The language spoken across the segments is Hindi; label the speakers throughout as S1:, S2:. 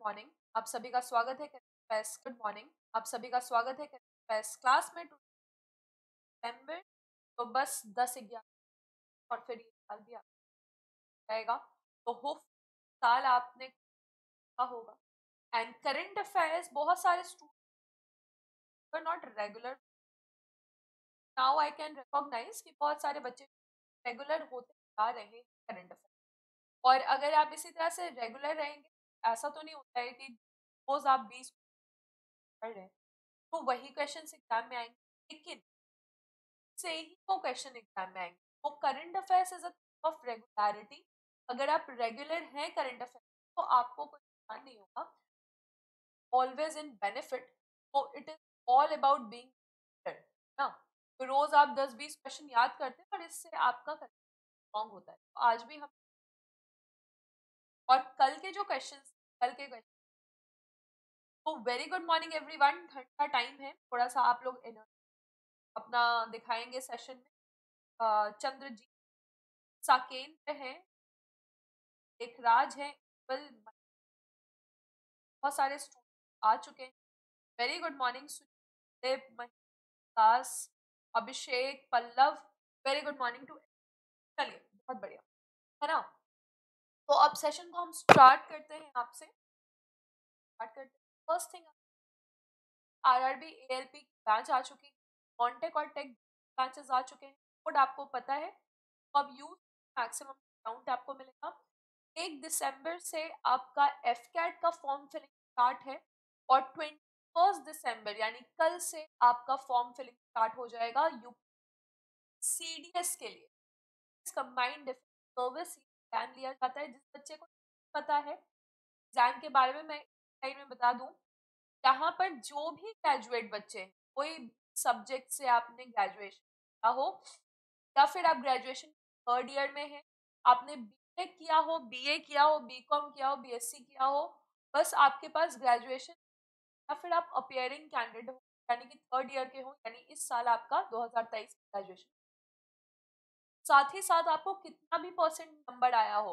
S1: मॉर्निंग आप सभी का स्वागत है गुड मॉर्निंग आप सभी का स्वागत है क्लास में नवंबर तो बस दस ग्यारह और फिर ये साल भी आएगा तो हो साल आपने होगा। एंड करंट अफेयर्स बहुत सारे student not regular now I can recognize कि बहुत सारे बच्चे रेगुलर होते जा रहे हैं करंट अफेयर और अगर आप इसी तरह से रेगुलर रहेंगे ऐसा तो नहीं होता है कि रोज आप बीस पढ़ रहे हैं तो वही क्वेश्चन एग्ज़ाम में आएँगे, लेकिन से ही वो क्वेश्चन एग्ज़ाम में आएँगे। वो current affairs is of regularity अगर आप रेगुलर हैं करंट अफेयर तो आपको कोई नुकसान नहीं होगा। ऑलवेज इन बेनिफिट तो it is all about being रोज आप दस बीस क्वेश्चन याद करते हैं, पर इससे आपका स्ट्रॉन्ग होता है। तो आज भी हम और कल के जो क्वेश्चन कल के क्वेश्चन तो very good morning every one का टाइम है. थोड़ा सा आप लोग अपना दिखाएँगे सेशन में. चंद्र जी साकेन है. एक राज है. बहुत सारे स्टूडेंट आ चुके हैं. Very good morning Sudev Das Abhishek Pallav very good morning too चलिए, बहुत बढ़िया. है ना? तो अब सेशन को हम स्टार्ट करते हैं आपसे। स्टार्ट करते हैं। First thing RRB ALP batch आ चुकी है। कॉन्टेक और टेक बैचेस आ चुके हैं। कोड आपको पता है। तो अब यूज़ मैक्सिमम अमाउंट आपको मिलेगा। एक दिसंबर से आपका एफ़ कैट का फॉर्म फिलिंग स्टार्ट है और ट्वेंटी फ़र्स्ट दिसंबर, यानी कल से आपका फॉर्म फिलिंग स्टार्ट हो जाएगा। यू सी डी एस के लिए। कंबाइंड सर्विस एग्ज़ाम लिया जाता है। जिस बच्चे को पता है एग्ज़ाम के बारे में मैं साइड में बता दूँ, यहाँ पर जो भी ग्रेजुएट बच्चे कोई सब्जेक्ट से आपने ग्रेजुएशन किया हो या फिर आप ग्रेजुएशन थर्ड ईयर में हैं, आपने बी किया हो बीए किया हो बी किया हो बीएससी किया हो, बस आपके पास ग्रेजुएशन या फिर आप अपेयरिंग कैंडिडेट हो, यानी कि थर्ड ईयर के हो, यानी इस साल आपका 2023 ग्रेजुएशन साथ ही साथ आपको कितना भी परसेंट नंबर आया हो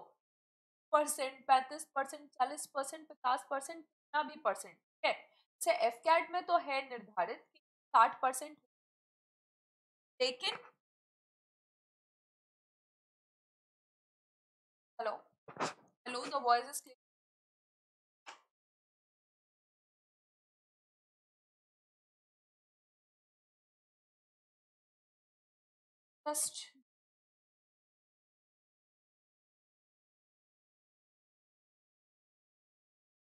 S1: परसेंट पैंतीस परसेंट चालीस परसेंट पचास परसेंट कितना भी परसेंट ठीक है? जैसे एफ़ कैट में तो है निर्धारित साठ परसेंट लेकिन hello hello the voice is clear just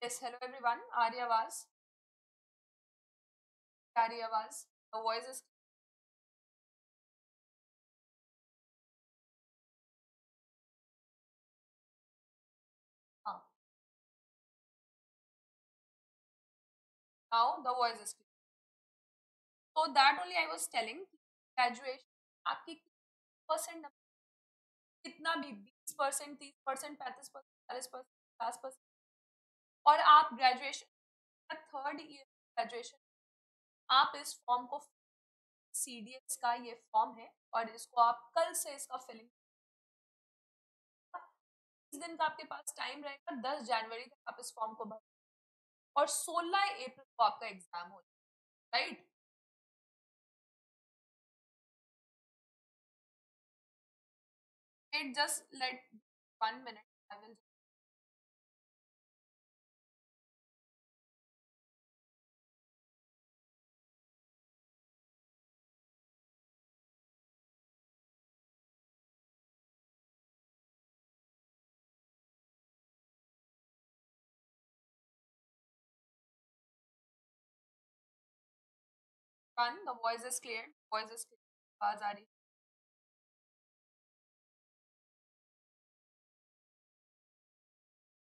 S1: Yes, hello everyone. आ रही आवाज़ आ रही आवाज़ The voice is हाँ now the voice is clear. So that only I was telling graduation आपकी परसेंट कितना भी बीस परसेंट तीस परसेंट पैंतीस परसेंट चालीस परसेंट पचास परसेंट और आप ग्रेजुएशन थर्ड ईयर ग्रेजुएशन आप इस फॉर्म को सी डी एस का ये फॉर्म है और इसको आप कल से इसका फिलिंग इस दिन का आपके पास टाइम रहेगा, दस जनवरी तक आप इस फॉर्म को भर और सोलह अप्रैल को आपका एग्ज़ाम हो right it just let, one minute, i will one the voice is clear voice is clear आवाज़ आ रही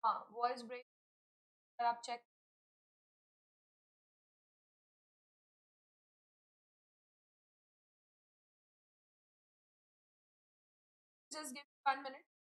S1: हाँ वॉइस ब्रेक अगर आप check just give one minute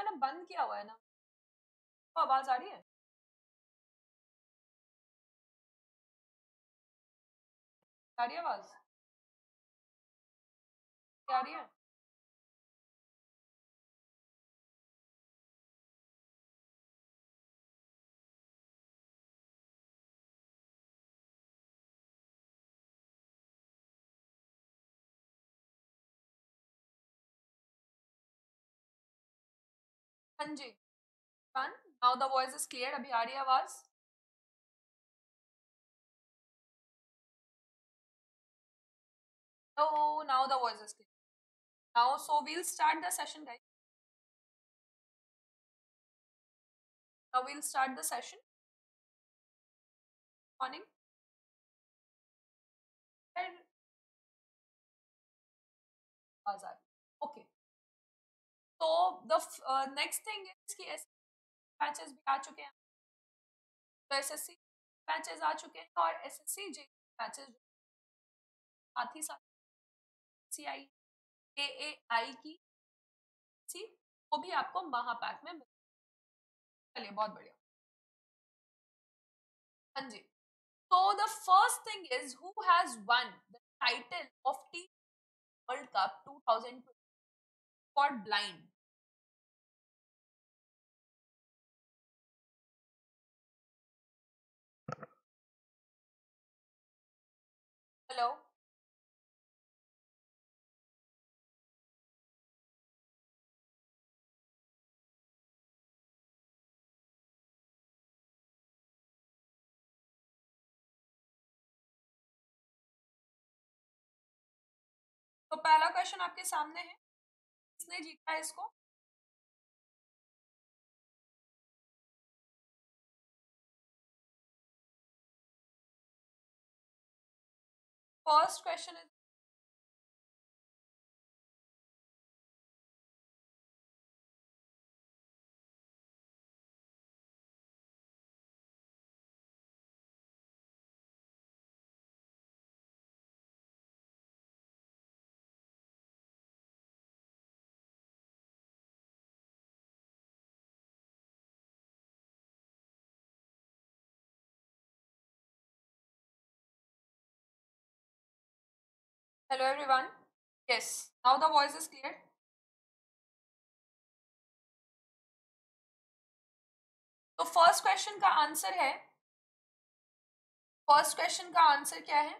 S1: मैंने बंद किया हुआ है ना। तो आवाज़ आ रही है? आ रही आवाज़? आ रही है? हाँ जी now the voice is clear अभी आ रही है आवाज़ Oh, now the voice is clear. Now, so we'll start the session, guys. Now we'll start the session. Morning. Okay. So the uh, next thing is कि पैचेस भी आ चुके हैं। तो एसएससी पैचेस आ चुके हैं और एसएससी जे पैचेस साथ ही साथ सी आई ए ए आई की सी वो भी आपको महापैक में मिल चलिए बहुत बढ़िया। हाँ जी तो the first thing is who has won the title of T world cup 2020 for blind hello तो पहला क्वेश्चन आपके सामने है। किसने जीता है इसको? First question is Hello everyone. Yes, now the voice is clear. तो फ़र्स्ट क्वेश्चन का आंसर है। फ़र्स्ट क्वेश्चन का आंसर क्या है?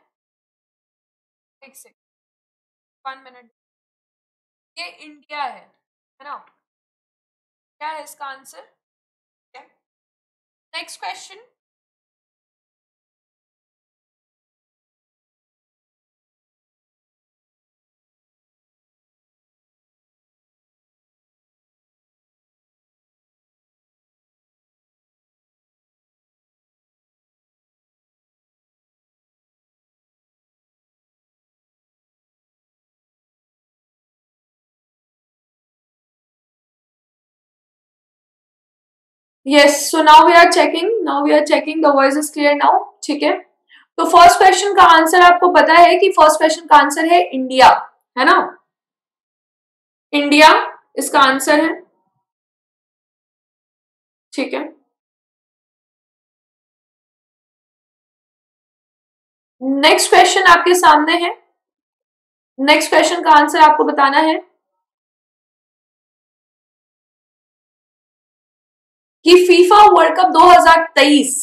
S1: एक सेकंड वन मिनट ये इंडिया है है ना? क्या है इसका answer next question yes, so now we are checking, now we are checking, the voice is clear now, ठीक है? तो फ़र्स्ट क्वेश्चन का आंसर आपको पता है कि फ़र्स्ट क्वेश्चन का आंसर है इंडिया है ना? इंडिया इसका आंसर है। ठीक है? नेक्स्ट क्वेश्चन आपके सामने है। नेक्स्ट क्वेश्चन का आंसर आपको बताना है। कि FIFA world cup 2023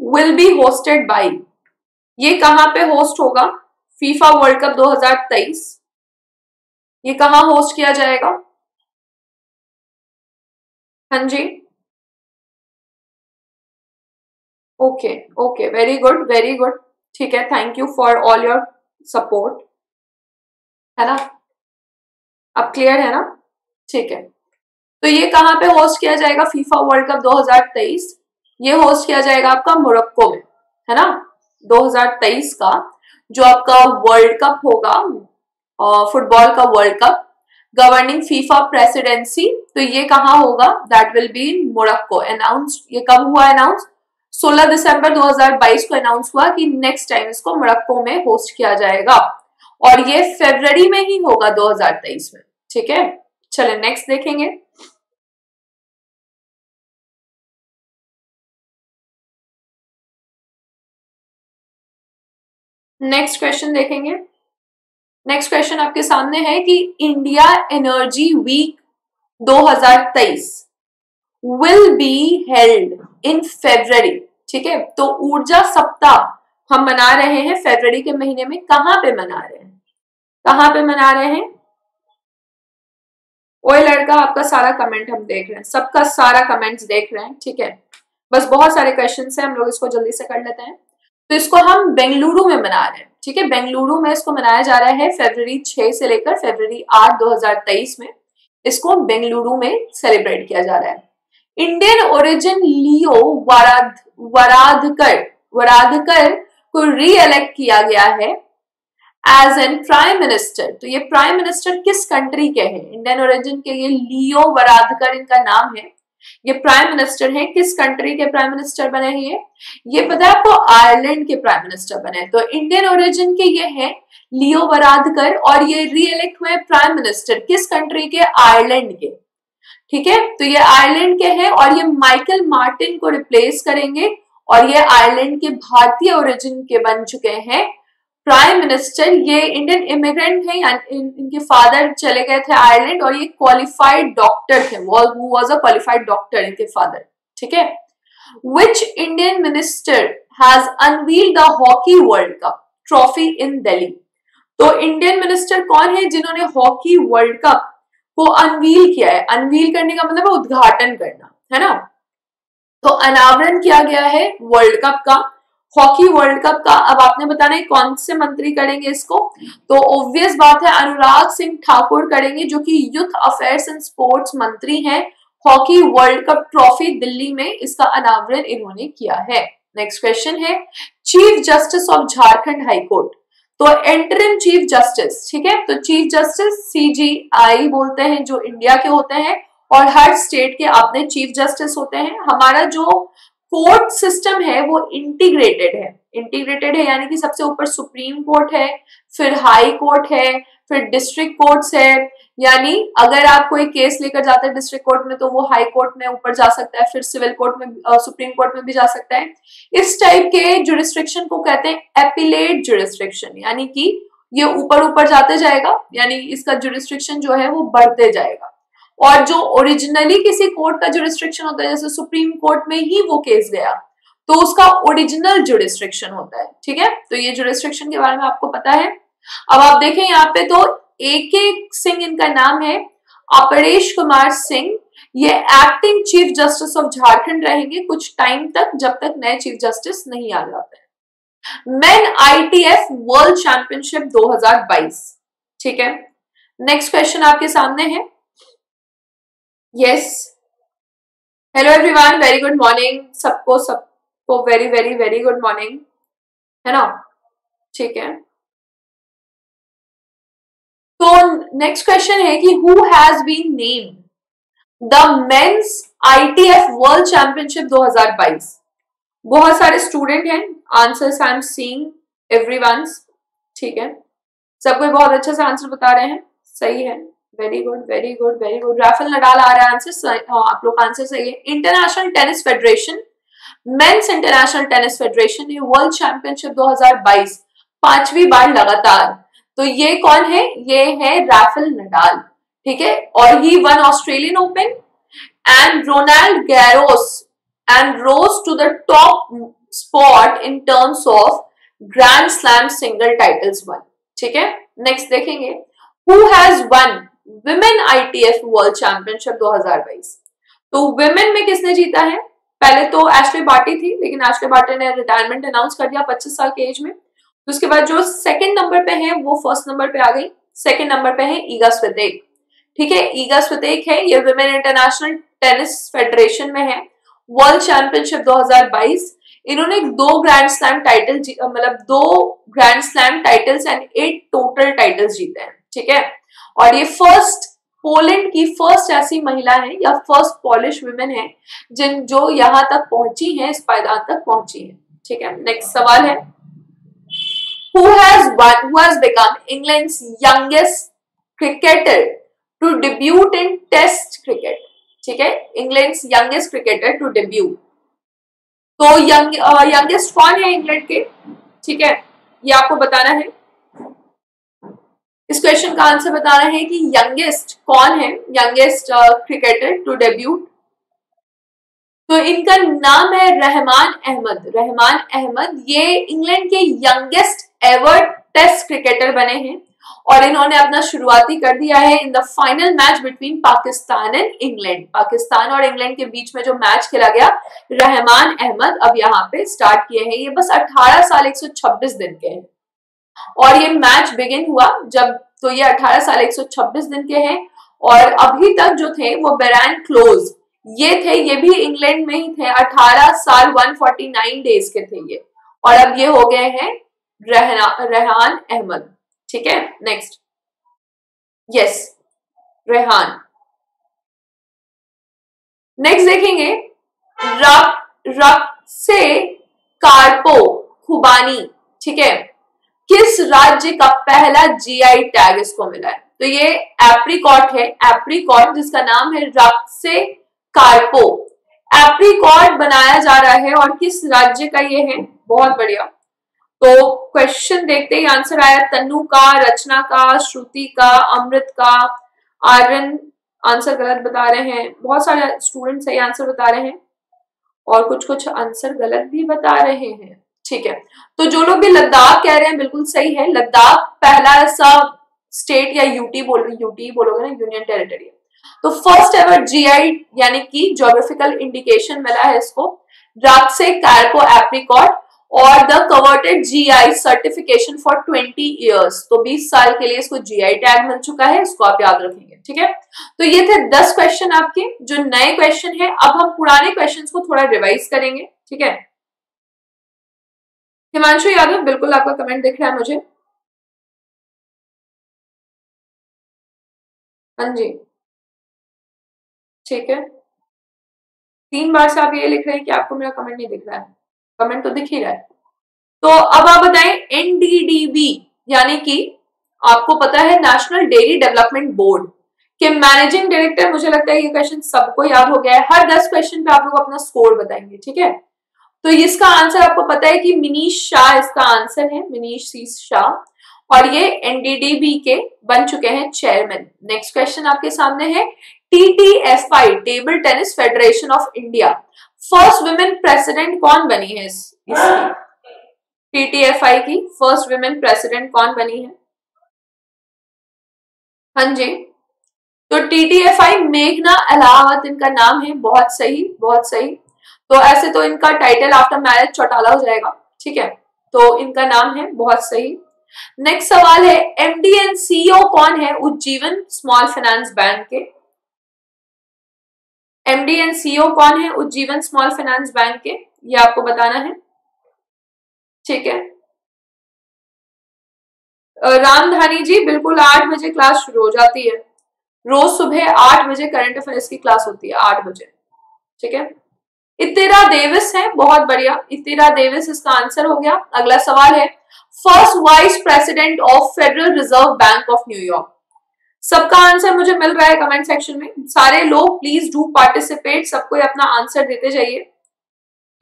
S1: will be hosted by ये कहाँ पे होस्ट होगा? फीफा वर्ल्ड कप 2023 ये कहाँ होस्ट किया जाएगा? हाँ जी। Okay okay very good very good ठीक है thank you for all your support है ना? अब क्लियर है ना? ठीक है। तो ये कहाँ पे होस्ट किया जाएगा? फीफा वर्ल्ड कप 2023 ये होस्ट किया जाएगा आपका मोरक्को में, है ना? 2023 का, जो आपका वर्ल्ड कप होगा फुटबॉल का world cup governing FIFA presidency तो ये कहाँ होगा? That will be in Morocco announce ये कब हुआ अनाउंस 16 दिसंबर 2022 को अनाउंस हुआ कि नेक्स्ट टाइम इसको मोरक्को में होस्ट किया जाएगा। और ये फेब्रवरी में ही होगा 2023 में, ठीक है? चले नेक्स्ट देखेंगे। नेक्स्ट क्वेश्चन देखेंगे। नेक्स्ट क्वेश्चन आपके सामने है कि India energy week 2023 will be held in February ठीक है? तो ऊर्जा सप्ताह हम मना रहे हैं फेब्रवरी के महीने में। कहाँ पे मना रहे हैं? कहाँ पे मना रहे हैं? ओए लड़का, आपका सारा कमेंट हम देख रहे हैं। सबका सारा कमेंट्स देख रहे हैं, ठीक है? बस बहुत सारे क्वेश्चन है, हम लोग इसको जल्दी से कर लेते हैं। तो इसको हम बेंगलुरु में मना रहे हैं, ठीक है? बेंगलुरु में इसको मनाया जा रहा है फेबररी छह से लेकर फेब्रवरी आठ दो में। इसको बेंगलुरु में सेलिब्रेट किया जा रहा है। इंडियन ओरिजिन लियो वराध वराधकर वराधकर को री इलेक्ट किया गया है एज एन प्राइम मिनिस्टर तो ये प्राइम मिनिस्टर किस कंट्री के हैं? इंडियन ओरिजिन के ये लियो वराधकर इनका नाम है। ये प्राइम मिनिस्टर है, किस कंट्री के प्राइम मिनिस्टर बने हैं ये? ये पता है आपको आयरलैंड के प्राइम मिनिस्टर बने तो इंडियन ओरिजिन के ये हैं लियो वराधकर और ये री इलेक्ट हुए प्राइम मिनिस्टर किस कंट्री के? आयरलैंड के। ठीक है? तो ये आयरलैंड के हैं और ये माइकल मार्टिन को रिप्लेस करेंगे और ये आयरलैंड के भारतीय ओरिजिन के बन चुके हैं। प्राइम मिनिस्टर ये इंडियन इमिग्रेंट है इन, इनके फादर चले गए थे आयरलैंड और ये क्वालिफाइड डॉक्टर थे वॉज़ अ क्वालिफाइड डॉक्टर इनके फादर ठीक है? Which Indian minister has unveil the hockey world cup trophy in Delhi तो इंडियन मिनिस्टर कौन है जिन्होंने हॉकी वर्ल्ड कप को अनवील किया है? अनवील करने का मतलब उद्घाटन करना है ना? तो अनावरण किया गया है वर्ल्ड कप का हॉकी वर्ल्ड कप का। अब आपने बताना है कौन से मंत्री करेंगे इसको। तो ऑब्वियस बात है, अनुराग सिंह ठाकुर करेंगे, जो कि यूथ अफेयर्स एंड स्पोर्ट्स मंत्री हैं। Hockey world cup trophy Delhi में इसका अनावरण इन्होंने किया है। नेक्स्ट क्वेश्चन है, chief justice of Jharkhand high court. तो एंटरिम चीफ जस्टिस, ठीक है? तो चीफ जस्टिस सीजीआई बोलते हैं, जो इंडिया के होते हैं, और हर स्टेट के अपने चीफ जस्टिस होते हैं। हमारा जो कोर्ट सिस्टम है, वो इंटीग्रेटेड है। इंटीग्रेटेड है यानी कि सबसे ऊपर सुप्रीम कोर्ट है, फिर हाई कोर्ट है, फिर डिस्ट्रिक्ट कोर्ट्स है। यानी अगर आप कोई केस लेकर जाते हैं डिस्ट्रिक्ट कोर्ट में तो वो हाई कोर्ट में ऊपर जा सकता है, फिर सिविल कोर्ट में सुप्रीम कोर्ट में भी जा सकता है। इस टाइप के जुडिस्ट्रिक्शन को कहते हैं एपिलेट जुडिस्ट्रिक्शन यानी कि ये ऊपर ऊपर जाते जाएगा, यानी इसका जुडिस्ट्रिक्शन जो है वो बढ़ते जाएगा। और जो ओरिजिनली किसी कोर्ट का जो रिस्ट्रिक्शन होता है, जैसे सुप्रीम कोर्ट में ही वो केस गया तो उसका ओरिजिनल जो रिस्ट्रिक्शन होता है, ठीक है? तो ये जो रिस्ट्रिक्शन के बारे में आपको पता है। अब आप देखें यहाँ पे तो एक एक सिंह इनका नाम है, अपरेश कुमार सिंह। ये acting chief justice of Jharkhand रहेंगे कुछ टाइम तक, जब तक नए चीफ जस्टिस नहीं आ जाते हैं। मेन आईटीएफ वर्ल्ड चैंपियनशिप 2022 ठीक है? नेक्स्ट क्वेश्चन आपके सामने है। Yes hello everyone very good morning सबको सबको very very very good morning है ना? ठीक है. तो नेक्स्ट क्वेश्चन है कि who has been named the men's ITF world championship 2022 बहुत सारे स्टूडेंट हैं. Answers I am seeing everyone's ठीक है. सब कोई बहुत अच्छे से आंसर बता रहे हैं. सही है. Very good very good very good Rafael Nadal आ रहा है आंसर हाँ, आप लोग आंसर सही है. International tennis federation men's international tennis federation ये वर्ल्ड चैंपियनशिप 2022 पांचवी बार लगातार. तो ये कौन है? ये है राफेल नडाल ठीक है? और he won Australian open and Roland Garros and rose to the top spot in terms of grand slam single titles won ठीक है? नेक्स्ट देखेंगे. Who has won women ITF world championship 2022 तो विमेन में किसने जीता है? पहले तो एशले बाटी थी, लेकिन एशले बाटी ने रिटायरमेंट अनाउंस कर दिया 25 साल के एज में। तो उसके बाद जो सेकंड नंबर पे है, वो फ़र्स्ट नंबर पे आ गई। सेकंड नंबर पे है ईगा स्वितेक ठीक है ईगा स्वितेक है, ये विमेन इंटरनेशनल टेनिस फेडरेशन में है। वर्ल्ड चैंपियनशिप 2022 इन्होंने दो ग्रैंड स्लैम टाइटल मतलब दो grand slam titles and eight total titles जीते हैं। ठीक है? और ये फ़र्स्ट पोलैंड की फ़र्स्ट ऐसी महिला है या फ़र्स्ट पॉलिश वुमेन है, जिन जो यहाँ तक पहुँची है, इस पायदान तक पहुँची है। ठीक है नेक्स्ट सवाल है। Who has won, who has become England's youngest cricketer to debut in test ठीक है England youngest cricketer to debut तो यंग यंगेस्ट कौन है इंग्लैंड के? ठीक है, ये आपको बताना है। इस क्वेश्चन का आंसर बता रहे हैं कि यंगेस्ट कौन है? यंगेस्ट क्रिकेटर टू डेब्यूट तो इनका नाम है रहमान अहमद। रहमान अहमद, ये इंग्लैंड के यंगेस्ट एवर टेस्ट क्रिकेटर बने हैं और इन्होंने अपना शुरुआती कर दिया है in the final match between Pakistan and England. Pakistan और इंग्लैंड के बीच में जो मैच खेला गया, रहमान अहमद अब यहाँ पे स्टार्ट किए हैं। ये बस 18 साल 126 दिन के हैं। और ये मैच बिगिन हुआ जब तो ये 18 साल 126 दिन के हैं और अभी तक जो थे वो बेरान क्लोज ये थे, ये भी इंग्लैंड में ही थे 18 साल 149 डेज़ के थे ये। और अब ये हो गए हैं रहना अहमद। ठीक है नेक्स्ट यस रेहान नेक्स्ट देखेंगे रक रक से कार्पो, खुबानी। ठीक है किस राज्य का पहला जीआई टैग इसको मिला है? तो ये एप्रीकॉट है, एप्रीकॉट जिसका नाम है रक से कार्पो। एप्रीकॉट बनाया जा रहा है और किस राज्य का ये है? बहुत बढ़िया। तो क्वेश्चन देखते ही आंसर आया तनु का, रचना का, श्रुति का, अमृत का, आर्यन आंसर गलत बता रहे हैं। बहुत सारे स्टूडेंट सही आंसर बता रहे हैं। और कुछ कुछ आंसर गलत भी बता रहे हैं। ठीक है। तो जो लोग भी लद्दाख कह रहे हैं, बिल्कुल सही है। लद्दाख पहला ऐसा स्टेट या यूटी बोल यूटी बोलोगे ना यूनियन टेरिटरी तो फ़र्स्ट एवर जीआई यानी कि जोग्राफिकल इंडिकेशन मिला है इसको। से कार्पो एप्रिकॉट और the coveted GI certification for 20 years तो 20 साल के लिए इसको जीआई टैग मिल चुका है, इसको आप याद रखेंगे, ठीक है? तो ये थे 10 क्वेश्चन आपके। जो नए क्वेश्चन है, अब हम पुराने क्वेश्चन को थोड़ा रिवाइज करेंगे, ठीक है? हिमांशु यादव, बिल्कुल आपका कमेंट दिख रहा है मुझे। हाँ जी। ठीक है। तीन बार से आप ये लिख रहे हैं कि आपको मेरा कमेंट नहीं दिख रहा है। कमेंट तो दिख ही रहा है। तो अब आप बताएँ एनडीडीबी यानी कि आपको पता है नेशनल डेयरी डेवलपमेंट बोर्ड के मैनेजिंग डायरेक्टर मुझे लगता है ये क्वेश्चन सबको याद हो गया है। हर दस क्वेश्चन पे आप लोग अपना स्कोर बताएँगे, ठीक है? तो इसका आंसर आपको पता है कि मिनीश शाह इसका आंसर है मिनीश सी शाह। और ये एनडीडीबी के बन चुके हैं चेयरमैन नेक्स्ट क्वेश्चन आपके सामने है TTFI table tennis federation of India first women president कौन बनी है इस, इसकी? पीटीएफआई की फ़र्स्ट वुमेन प्रेसिडेंट कौन बनी है? हाँ जी। तो टीटीएफआई मेघना अलावत इनका नाम है, बहुत सही बहुत सही। तो ऐसे तो इनका टाइटल आफ्टर मैरिज चौटाला हो जाएगा, ठीक है? तो इनका नाम है बहुत सही। नेक्स्ट सवाल है एमडीएन सीईओ कौन है उज्जीवन स्मॉल फाइनेंस बैंक के? एमडी एंड सीईओ कौन है उज्जीवन स्मॉल फाइनेंस बैंक के? ये आपको बताना है। ठीक है। रामधानी जी, बिल्कुल आठ बजे क्लास शुरू हो जाती है। रोज सुबह आठ बजे करंट अफेयर्स की क्लास होती है, आठ बजे। ठीक है? इतिरा देविस है, बहुत बढ़िया। इतिरा देविस, इसका आंसर हो गया। अगला सवाल है first vice president of federal reserve bank of New York सबका आंसर मुझे मिल रहा है कमेंट सेक्शन में। सारे लोग प्लीज़ डू पार्टिसिपेट सबको अपना आंसर देते जाइए।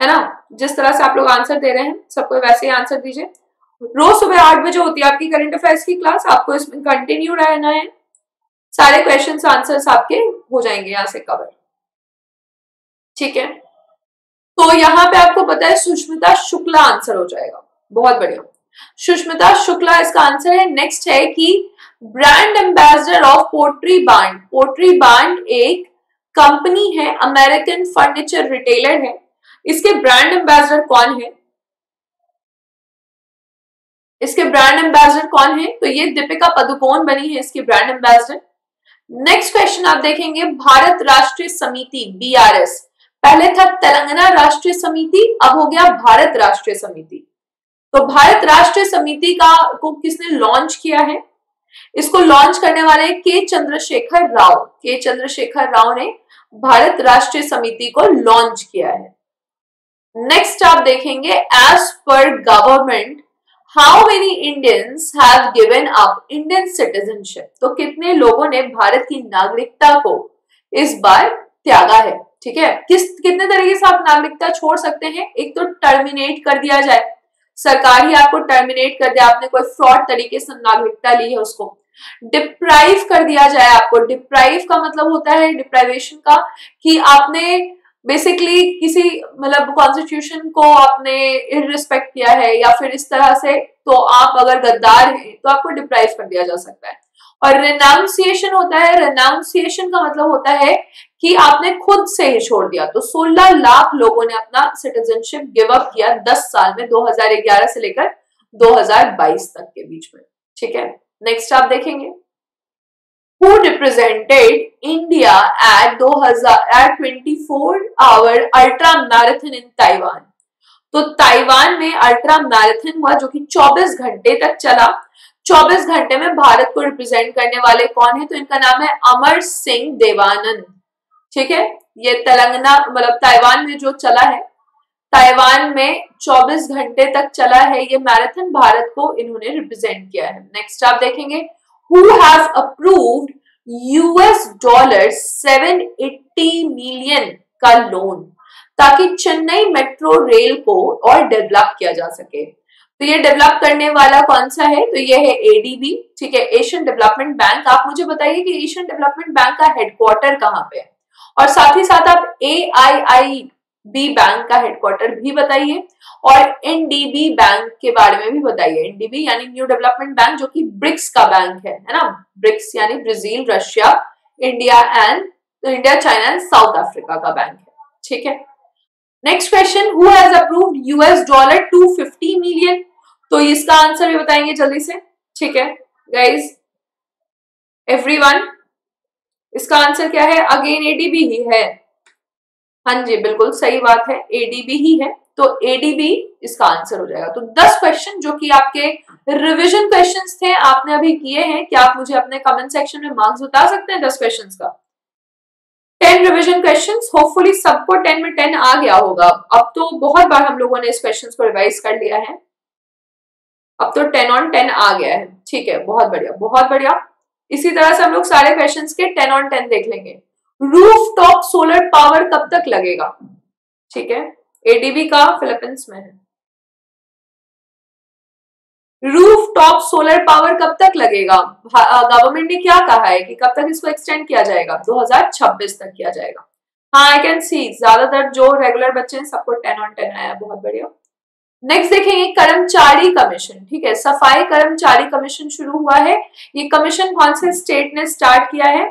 S1: है ना? जिस तरह से आप लोग आंसर दे रहे हैं, सबको वैसे ही आंसर दीजिए। रोज सुबह आठ बजे होती है आपकी करंट अफेयर्स की क्लास आपको इसमें कंटिन्यू रहना है। सारे क्वेश्चंस आंसर्स आपके हो जाएँगे यहाँ से कवर ठीक है? तो यहाँ पे आपको पता है सुष्मिता शुक्ला आंसर हो जाएगा। बहुत बढ़िया। सुष्मिता शुक्ला इसका आंसर है। नेक्स्ट है कि brand ambassador of pottery bond pottery bond एक कंपनी है अमेरिकन फर्नीचर रिटेलर है। इसके ब्रांड एम्बेसडर कौन है? इसके ब्रांड एम्बेसडर कौन है? तो ये दीपिका पदुकोण बनी है इसके ब्रांड एम्बेसडर नेक्स्ट क्वेश्चन आप देखेंगे, भारत राष्ट्रीय समिति बीआरएस पहले था तेलंगाना राष्ट्रीय समिति, अब हो गया भारत राष्ट्रीय समिति। तो भारत राष्ट्रीय समिति का, को किसने लॉन्च किया है? इसको लॉन्च करने वाले के चंद्रशेखर राव। के चंद्रशेखर राव ने भारत राष्ट्रीय समिति को लॉन्च किया है। नेक्स्ट आप देखेंगे as per government how many Indians have given up Indian citizenship तो कितने लोगों ने भारत की नागरिकता को इस बार त्यागा है? ठीक है? किस, कितने तरीके से आप नागरिकता छोड़ सकते हैं? एक तो टर्मिनेट कर दिया जाए। सरकार ही आपको टर्मिनेट कर दे, आपने कोई फ्रॉड तरीके से नागरिकता ली है उसको। डिप्राइव कर दिया जाए आपको। डिप्राइव का मतलब होता है डिप्राइवेशन का कि आपने बेसिकली किसी मतलब कॉन्स्टिट्यूशन को आपने इरिस्पेक्ट किया है या फिर इस तरह से तो आप अगर गद्दार हैं तो आपको डिप्राइव कर दिया जा सकता है। और रेनाउंसिएशन होता है। रेनाउंसिएशन का मतलब होता है कि आपने खुद से ही छोड़ दिया। तो 16 लाख लोगों ने अपना सिटीजनशिप गिव अप किया 10 साल में 2011 से लेकर 2022 तक के बीच में। ठीक है? नेक्स्ट आप देखेंगे। Who represented India at 2000 at 24 hour ultra marathon in Taiwan? तो ताइवान में अल्ट्रा मैराथन हुआ जो कि 24 घंटे तक चला। 24 घंटे में भारत को रिप्रेजेंट करने वाले कौन है? तो इनका नाम है अमर सिंह देवानंद। ठीक है? ये तेलंगाना मतलब ताइवान में जो चला है, ताइवान में 24 घंटे तक चला है ये मैराथन, भारत को इन्होंने रिप्रेजेंट किया है। नेक्स्ट आप देखेंगे who have approved US dollar 780 million का लोन ताकि चेन्नई मेट्रो रेल को और डेवलप किया जा सके। तो ये डेवलप करने वाला कौन सा है? तो ये है एडीबी ठीक है? एशियन डेवलपमेंट बैंक आप मुझे बताइए कि एशियन डेवलपमेंट बैंक का हेडक्वार्टर कहाँ पे है? और साथ ही साथ आप A I I B bank का हेडक्वार्टर भी बताइए और एनडीबी बैंक के बारे में भी बताइए। एनडीबी यानी न्यू डेवलपमेंट बैंक जो कि ब्रिक्स का बैंक है है ना? ब्रिक्स यानी ब्राज़ील रशिया इंडिया एंड तो India China and South Africa का बैंक है। ठीक है? Next question who has approved US dollar 250 million तो इसका आंसर भी बताएँगे जल्दी से। ठीक है? गाइज़ एवरीवन इसका आंसर क्या है? अगेन एडीबी ही है। हाँ जी, बिल्कुल सही बात है। एडीबी ही है। तो एडीबी इसका आंसर हो जाएगा। तो 10 क्वेश्चन जो कि आपके रिवीजन क्वेश्चंस थे, आपने अभी किए हैं, क्या आप मुझे अपने कमेंट सेक्शन में मार्क्स बता सकते हैं 10 क्वेश्चंस का? 10 रिवीजन क्वेश्चंस होपफुली सबको 10 में 10 आ गया होगा। अब तो बहुत बार हम लोगों ने इस क्वेश्चंस को रिवाइज कर लिया है। अब तो 10 ऑन 10 आ गया है। ठीक है, बहुत बढ़िया बहुत बढ़िया। इसी तरह से हम लोग सारे क्वेश्चन के टेन ऑन टेन देख लेंगे। रूफ टॉप सोलर पावर कब तक लगेगा? ठीक है? एडीबी का फिलीपींस में है। रूफ टॉप सोलर पावर कब तक लगेगा? गवर्नमेंट ने क्या कहा है कि कब तक इसको एक्सटेंड किया जाएगा? 2026 तक किया जाएगा। हाँ आई कैन सी ज़्यादातर जो रेगुलर बच्चे हैं, सबको टेन ऑन टेन आया। बहुत बढ़िया। नेक्स्ट देखेंगे कर्मचारी कमीशन, ठीक है? सफ़ाई कर्मचारी कमीशन शुरू हुआ है। ये कमीशन कौन से स्टेट ने स्टार्ट किया है?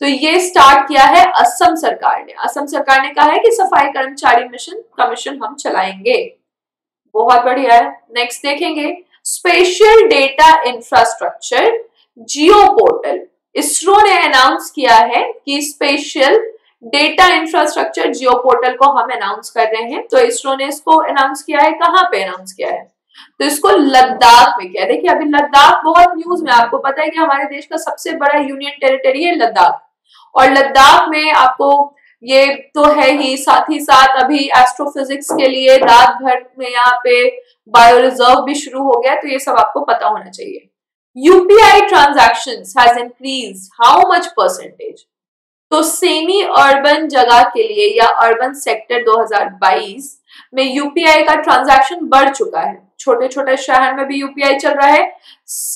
S1: तो ये स्टार्ट किया है असम सरकार ने। असम सरकार ने कहा है कि सफ़ाई कर्मचारी मिशन, कमीशन हम चलाएँगे। बहुत बढ़िया है। नेक्स्ट देखेंगे। Spatial data infrastructure geo portal ISRO ने अनाउंस किया है कि spatial data infrastructure geo portal को हम अनाउंस कर रहे हैं। तो इसरो ने इसको अनाउंस किया है, कहाँ पे अनाउंस किया है? तो इसको लद्दाख में किया देखिए, अभी लद्दाख बहुत न्यूज़ में, आपको पता है कि हमारे देश का सबसे बड़ा यूनियन टेरिटरी है लद्दाख। और लद्दाख में आपको ये तो है ही, साथ ही साथ अभी एस्ट्रोफिजिक्स के लिए रात भर में यहाँ पे बायो रिज़र्व भी शुरू हो गया तो ये सब आपको पता होना चाहिए। UPI transaction how much percentage तो सेमी अर्बन जगह के लिए या अर्बन सेक्टर 2022 में यूपीआई का ट्रांजैक्शन बढ़ चुका है। छोटे छोटे शहर में भी यूपीआई चल रहा है।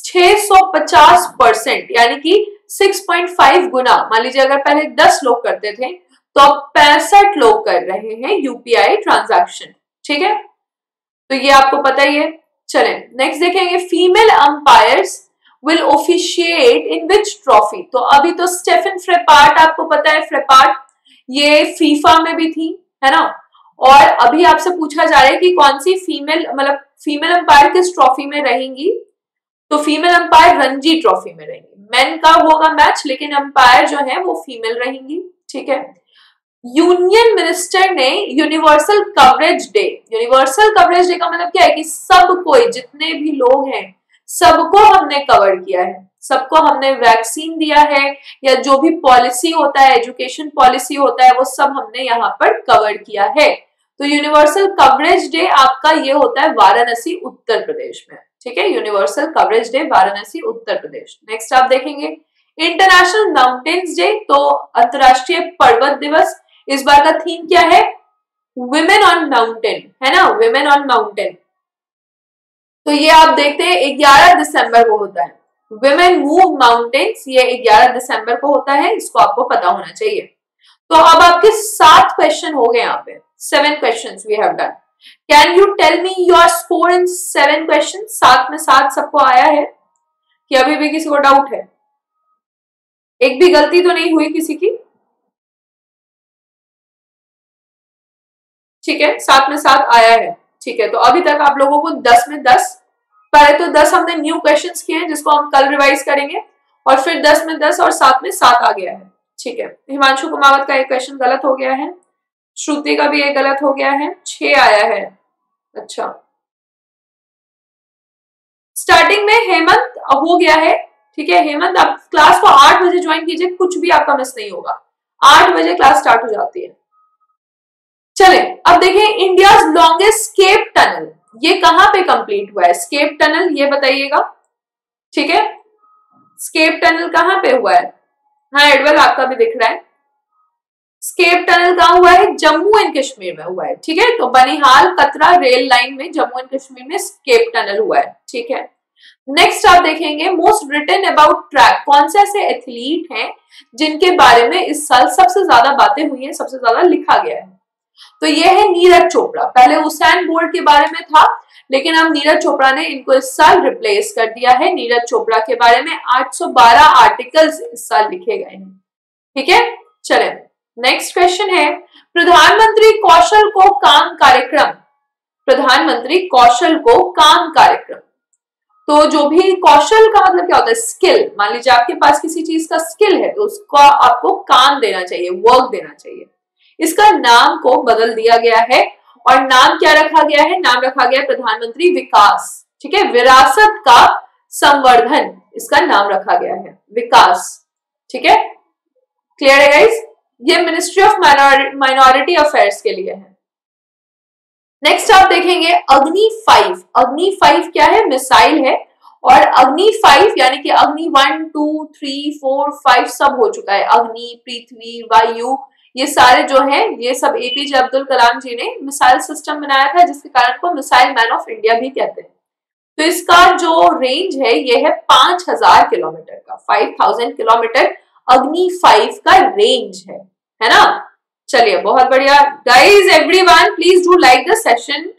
S1: 650 परसेंट, यानी कि 6.5 गुना। मान लीजिए अगर पहले 10 लोग करते थे तो अब पैंसठ लोग कर रहे हैं यूपीआई ट्रांजैक्शन ठीक है? तो ये आपको पता ही है। चलें नेक्स्ट देखेंगे female umpires will officiate in which trophy तो अभी तो स्टेफन फ्रेपार्ट आपको पता है फ्रेपार्ट ये फीफा में भी थी, है ना? और अभी आपसे पूछा जा रहा है कि कौन सी फीमेल मतलब फीमेल अंपायर किस ट्रॉफी में रहेंगी? तो फीमेल अंपायर रणजी ट्रॉफी में रहेंगी। मेन का होगा मैच लेकिन अंपायर जो है वो फीमेल रहेंगी, ठीक है? यूनियन मिनिस्टर ने universal coverage day universal coverage day का मतलब क्या है कि सब कोई जितने भी लोग हैं सबको हमने कवर किया है। सबको हमने वैक्सीन दिया है या जो भी पॉलिसी होता है एजुकेशन पॉलिसी होता है, वो सब हमने यहाँ पर कवर किया है। तो यूनिवर्सल कवरेज डे आपका ये होता है वाराणसी, उत्तर प्रदेश में। ठीक है? Universal coverage day Varanasi, Uttar Pradesh. Next आप देखेंगे। इंटरनेशनल माउंटेन्स डे तो अंतरराष्ट्रीय पर्वत दिवस। इस बार का थीम क्या है? वुमेन ऑन माउंटेन है ना? वुमेन ऑन माउंटेन तो ये आप देखते हैं 11 दिसंबर को होता है। विमेन मूव माउंटेन्स ये 11 दिसंबर को होता है, इसको आपको पता होना चाहिए। तो अब आपके सात क्वेश्चन हो गए यहाँ पे। Seven question we have done can you tell me your score in seven question सात में सात सबको आया है कि अभी भी किसी को डाउट है। एक भी गलती तो नहीं हुई किसी की? ठीक है, सात में सात आया है। ठीक है तो अभी तक आप लोगों को दस में दस, पहले तो दस हमने न्यू क्वेश्चंस किए हैं, जिसको हम कल रिवाइज करेंगे, और फिर दस में दस और सात में सात आ गया है, ठीक है। हिमांशु कुमावत का एक क्वेश्चन गलत हो गया है, श्रुति का भी एक गलत हो गया है छ आया है अच्छा। स्टार्टिंग में हेमंत हो गया है, ठीक है, हेमंत आप क्लास को आठ बजे ज्वाइन कीजिए, कुछ भी आपका मिस नहीं होगा। आठ बजे क्लास स्टार्ट हो जाती है। चले, अब देखें इंडिया लॉन्गेस्ट स्केप टनल ये कहाँ पे कंप्लीट हुआ है? स्केप टनल ये बताइएगा। ठीक है? स्केप टनल कहाँ पे हुआ है? हाँ एडवेल आपका भी दिख रहा है। स्केप टनल कहा हुआ है? जम्मू एंड कश्मीर में हुआ है। ठीक है? तो बनिहाल, कतरा, रेल लाइन में जम्मू एंड कश्मीर में स्केप टनल हुआ है। ठीक है? नेक्स्ट आप देखेंगे मोस्ट रिटर्न अबाउट ट्रैक कौन से ऐसे एथलीट हैं जिनके बारे में इस साल सबसे ज़्यादा बातें हुई हैं, सबसे ज़्यादा लिखा गया है? तो ये है नीरज चोपड़ा। पहले हुसैन बोल्ट के बारे में था, लेकिन अब नीरज चोपड़ा ने इनको इस साल रिप्लेस कर दिया है। नीरज चोपड़ा के बारे में 812 आर्टिकल्स इस साल लिखे गए हैं। ठीक है? चले। नेक्स्ट क्वेश्चन है, प्रधानमंत्री कौशल को काम कार्यक्रम। प्रधानमंत्री कौशल को काम कार्यक्रम। तो जो भी कौशल का मतलब क्या होता है? स्किल मान लीजिए आपके पास किसी चीज़ का स्किल है तो उसको आपको काम देना चाहिए वर्क देना चाहिए। इसका नाम को बदल दिया गया है और नाम क्या रखा गया है? नाम रखा गया प्रधानमंत्री विकास, ठीक है? विरासत का संवर्धन, इसका नाम रखा गया है, विकास, ठीक है? क्लियर है गाइस ये मिनिस्ट्री ऑफ़ माइनॉरिटी अफेयर्स के लिए है। नेक्स्ट आप देखेंगे अग्नि फाइव अग्नि फाइव क्या है? मिसाइल है और अग्नि फाइव यानी कि Agni one two three four five सब हो चुका है। अग्नि पृथ्वी वायु ये सारे जो है, ये सब एपीजे अब्दुल कलाम जी ने मिसाइल सिस्टम बनाया था, जिसके कारण को मिसाइल मैन ऑफ़ इंडिया भी कहते हैं। तो इसका जो रेंज है, ये है पाँच हज़ार किलोमीटर का five thousand kilometre Agni five का रेंज है है ना? चलिए, बहुत बढ़िया। Guys everyone please do like the session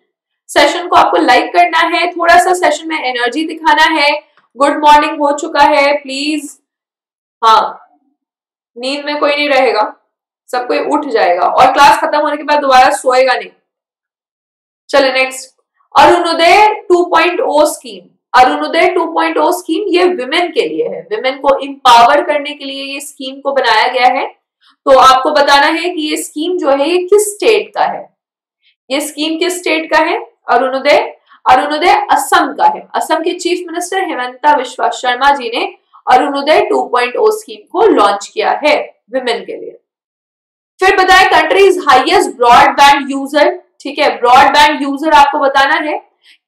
S1: session को आपको लाइक करना है थोड़ा सा सेशन में एनर्जी दिखाना है। गुड मॉर्निंग हो चुका है प्लीज़ हाँ नींद में कोई नहीं रहेगा। सब कोई उठ जाएगा। और क्लास खत्म होने के बाद दोबारा सोएगा नहीं। चले next Arunoday 2.0 scheme Arunoday 2.0 scheme ये विमेन के लिए है। विमेन को इंपावर करने के लिए ये स्कीम को बनाया गया है। तो आपको बताना है कि ये स्कीम जो है, ये किस स्टेट का है? ये स्कीम किस स्टेट का है? अरुणोदय। अरुणोदय असम का है। असम के चीफ मिनिस्टर हेमंता विश्वा शर्मा जी ने अरुणोदय 2.0 स्कीम को लॉन्च किया है विमेन के लिए। फिर बताए कंट्रीज़ हाइएस्ट ब्रॉडबैंड यूज़र ठीक है ब्रॉडबैंड यूज़र आपको बताना है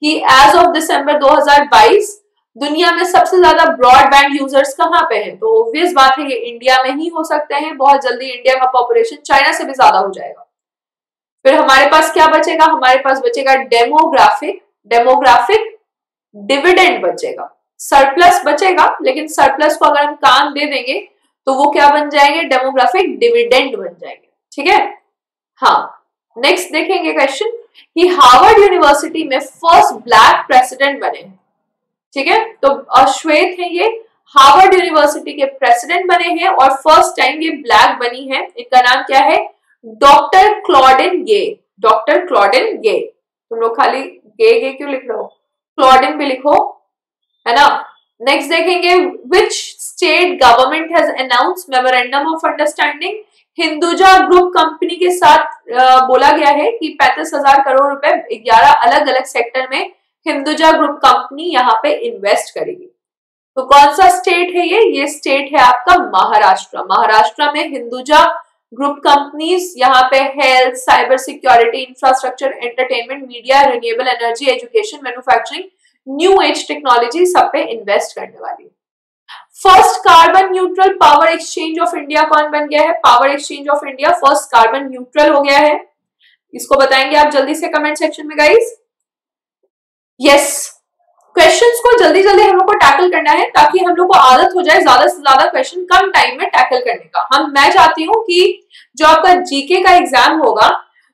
S1: कि एज ऑफ़ दिसंबर 2022 दुनिया में सबसे ज़्यादा ब्रॉडबैंड यूज़र्स कहाँ पे हैं? तो ऑब्वियस बात है, ये इंडिया में ही हो सकते हैं, बहुत जल्दी इंडिया का पॉपुलेशन चाइना से भी ज़्यादा हो जाएगा। फिर हमारे पास क्या बचेगा? हमारे पास बचेगा डेमोग्राफिक डेमोग्राफिक डिविडेंड बचेगा। सरप्लस बचेगा, लेकिन सरप्लस को अगर हम काम दे देंगे तो वो क्या बन जाएँगे? डेमोग्राफिक डिविडेंड बन जाएँगे। ठीक है? हाँ नेक्स्ट देखेंगे क्वेश्चन कि हार्वर्ड यूनिवर्सिटी में फ़र्स्ट ब्लैक प्रेसिडेंट बने। ठीक है? तो अश्वेत है ये हार्वर्ड यूनिवर्सिटी के प्रेसिडेंट बने हैं और फ़र्स्ट टाइम ये ब्लैक बनी है। इनका नाम क्या है? Doctor Claudine Gay doctor Claudine Gay तुम लोग खाली गे गे क्यों लिख रहे हो? क्लॉडिन भी लिखो, है ना? नेक्स्ट देखेंगे which state government has announce memorandum of understanding Hinduja group company के साथ बोला गया है कि पैंतीस हज़ार करोड़ रुपए ग्यारह अलग अलग सेक्टर में हिंदुजा ग्रुप कंपनी यहाँ पे इन्वेस्ट करेगी। तो कौन सा स्टेट है ये? ये स्टेट है आपका महाराष्ट्र। महाराष्ट्र में हिंदुजा ग्रुप कंपनीज़ यहाँ पे health cyber security infrastructure entertainment media renewable energy education manufacturing new age technology सब पे इन्वेस्ट करने वाली है। First carbon neutral power exchange of India कौन बन गया है? Power exchange of India first carbon neutral हो गया है। इसको बताएँगे आप जल्दी से कमेंट सेक्शन में गाइस यस क्वेश्चंस को जल्दी जल्दी हम लोग को टैकल करना है ताकि हम लोग को आदत हो जाए ज़्यादा से ज़्यादा क्वेश्चन कम टाइम में टैकल करने का। हम, मैं चाहती हूँ कि जो आपका जीके का एग्ज़ाम होगा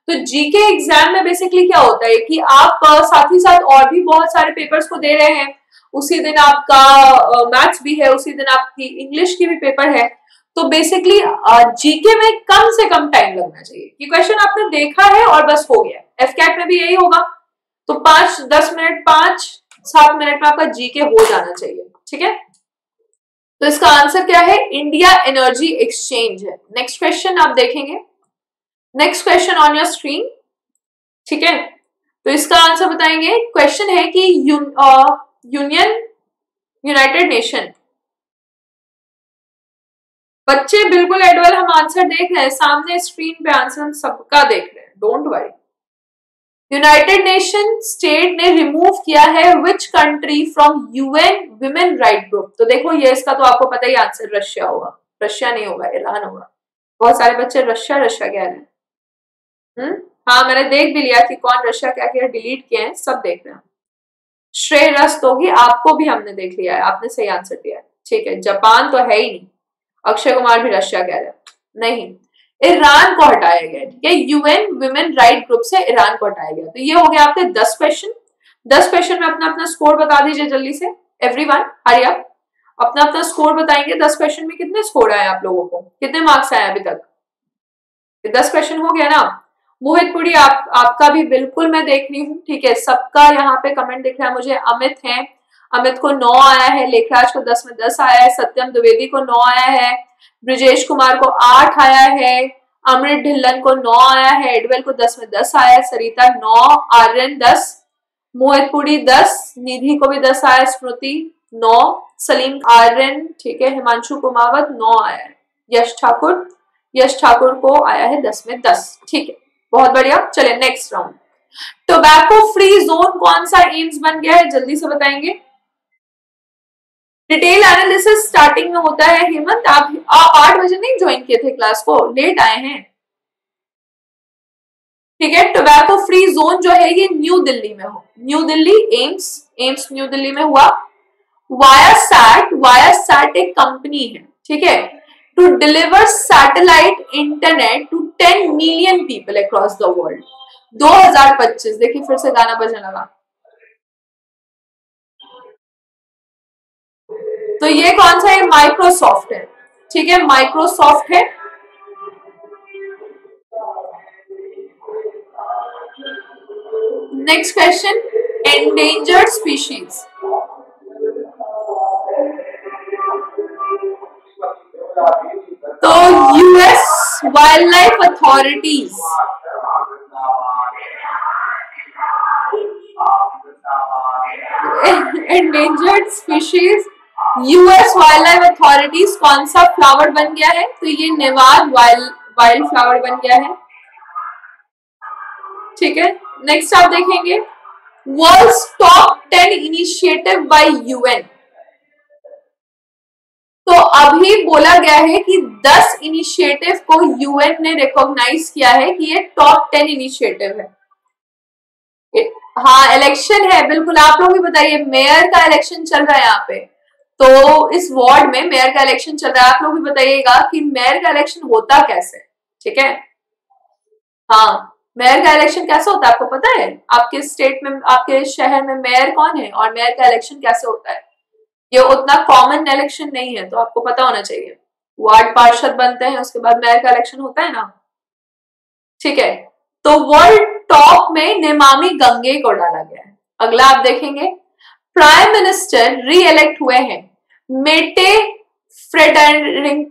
S1: तो जीके एग्ज़ाम में बेसिकली क्या होता है कि आप, साथ ही साथ और भी बहुत सारे पेपर्स को दे रहे हैं। उसी दिन आपका मैथ्स भी है, उसी दिन आपकी इंग्लिश की भी पेपर है। तो बेसिकली जीके में कम से कम टाइम लगना चाहिए। कि क्वेश्चन आपने देखा है और बस हो गया एफ़ कैट में भी यही होगा। तो पाँच, दस मिनट पाँच, सात मिनट में आपका जीके हो जाना चाहिए। ठीक है? तो इसका आंसर क्या है? इंडिया एनर्जी एक्सचेंज है। नेक्स्ट क्वेश्चन आप देखेंगे। Next question on your screen ठीक है? तो इसका आंसर बताएँगे। क्वेश्चन है कि यूनियन, यूनाइटेड नेशन। बच्चे बिल्कुल, एडवल, हम आंसर देख रहे हैं। सामने स्क्रीन पे आंसर हम सबका देख रहे हैं। Don't worry United Nation State ने रिमूव किया है which country from UN women right group तो देखो, ये इसका तो आपको पता ही आंसर रशिया होगा। रशिया नहीं होगा, ईरान होगा। बहुत सारे बच्चे रशिया रशिया कह रहे हैं। हम्म? हाँ मैंने देख भी लिया कि कौन रशिया क्या क्या, डिलीट किए हैं, सब देख रहे हैं। श्रेय रस्त होगी। आपको भी हमने देख लिया है, आपने सही आंसर दिया है। ठीक है, जापान तो है ही नहीं। अक्षय कुमार भी रशिया कह रहे नहीं, ईरान को हटाया गया, ठीक है? यूएन वुमेन राइट ग्रुप से ईरान को हटाया गया। तो ये हो गया आपके दस क्वेश्चन दस क्वेश्चन में अपना अपना स्कोर बता दीजिए जल्दी से। एवरी वन हरी आप अपना अपना स्कोर बताएँगे। दस क्वेश्चन में कितने स्कोर आए आप लोगों को? कितने मार्क्स आए अभी तक? दस क्वेश्चन हो गया ना? मोहित पुरी आप, आपका भी बिल्कुल मैं देख रही हूँ, ठीक है? सबका यहाँ पे कमेंट दिख रहा है, मुझे अमित है। अमित को नौ आया है, लेखराज को दस में दस आया है, सत्यम द्विवेदी को नौ आया है, ब्रिजेश कुमार को आठ आया है, अमृत ढिल्लन को नौ आया है, एडवेल को दस में दस आया है, सरिता नौ, आर्यन दस मोहित मोहितपुरी दस, निधि को भी दस आया स्मृति नौ, सलीम, आर्यन, ठीक है, हिमांशु कुमावत नौ आया है, यश ठाकुर यश ठाकुर को आया है दस में दस, ठीक है। बहुत बढ़िया। चले next round tobacco free zone कौन सा एम्स बन गया है? जल्दी से बताएँगे। डिटेल एनालिसिस स्टार्टिंग में होता है, हेमंत। आप आठ बजे नहीं ज्वाइन किए थे क्लास को? लेट आए हैं। ठीक है टोबैको फ्री जोन जो है, ये न्यू दिल्ली में हो। न्यू दिल्ली एम्स एम्स न्यू दिल्ली में हुआ। वाया सैट वाया सैट एक कंपनी है। ठीक है? To deliver satellite internet to 10 million people across the world 2025 देखिए फिर से गाना बजने लगा तो ये कौन सा है? माइक्रोसॉफ्ट है। ठीक है माइक्रोसॉफ्ट है। नेक्स्ट क्वेश्चन एंडेंजर्ड स्पीशीज तो US wildlife authorities endangered species US wildlife authorities कौन सा फ्लावर बन गया है? तो ये नेवाद वाइल्ड वाइल्ड फ्लावर बन गया है। ठीक है? नेक्स्ट आप देखेंगे। World top ten initiative by UN तो अभी बोला गया है कि 10 इनिशिएटिव को यूएन ने रिकॉग्नाइज किया है कि ये टॉप टेन इनिशिएटिव है। हाँ इलेक्शन है, बिल्कुल। आप लोग भी बताइए मेयर का इलेक्शन चल रहा है यहाँ पे। तो इस वार्ड में मेयर का इलेक्शन चल रहा है। आप लोग भी बताइएगा कि मेयर का इलेक्शन होता कैसे, ठीक है? हाँ मेयर का इलेक्शन कैसे होता है, आपको पता है? आपके स्टेट में, आपके शहर में मेयर कौन है और मेयर का इलेक्शन कैसे होता है? ये उतना कॉमन इलेक्शन नहीं है तो आपको पता होना चाहिए। वार्ड पार्षद बनते हैं, उसके बाद मेयर का इलेक्शन होता है ना। ठीक है? तो वर्ल्ड टॉप में निमामी गंगे को डाला गया है। अगला आप देखेंगे। प्राइम मिनिस्टर री इलेक्ट हुए हैं। मेटे फ्रेडरिंग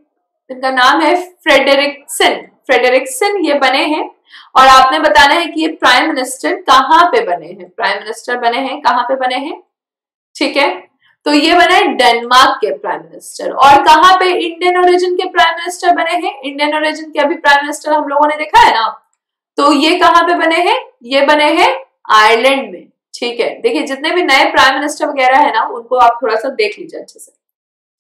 S1: इनका नाम है फ्रेडरिक्सन फ्रेडरिक्सन ये बने हैं, और आपने बताना है कि ये प्राइम मिनिस्टर कहाँ पे बने हैं? प्राइम मिनिस्टर बने हैं, कहाँ पे बने हैं? ठीक है? तो ये बने डेनमार्क के प्राइम मिनिस्टर। और कहाँ पे इंडियन ओरिजिन के प्राइम मिनिस्टर बने हैं? इंडियन ओरिजिन के अभी प्राइम मिनिस्टर हम लोगों ने देखा है ना? तो ये कहाँ पे बने हैं? ये बने हैं आयरलैंड में, ठीक है? देखिए, जितने भी नए प्राइम मिनिस्टर वगैरह है ना, उनको आप थोड़ा सा देख लीजिए अच्छे से।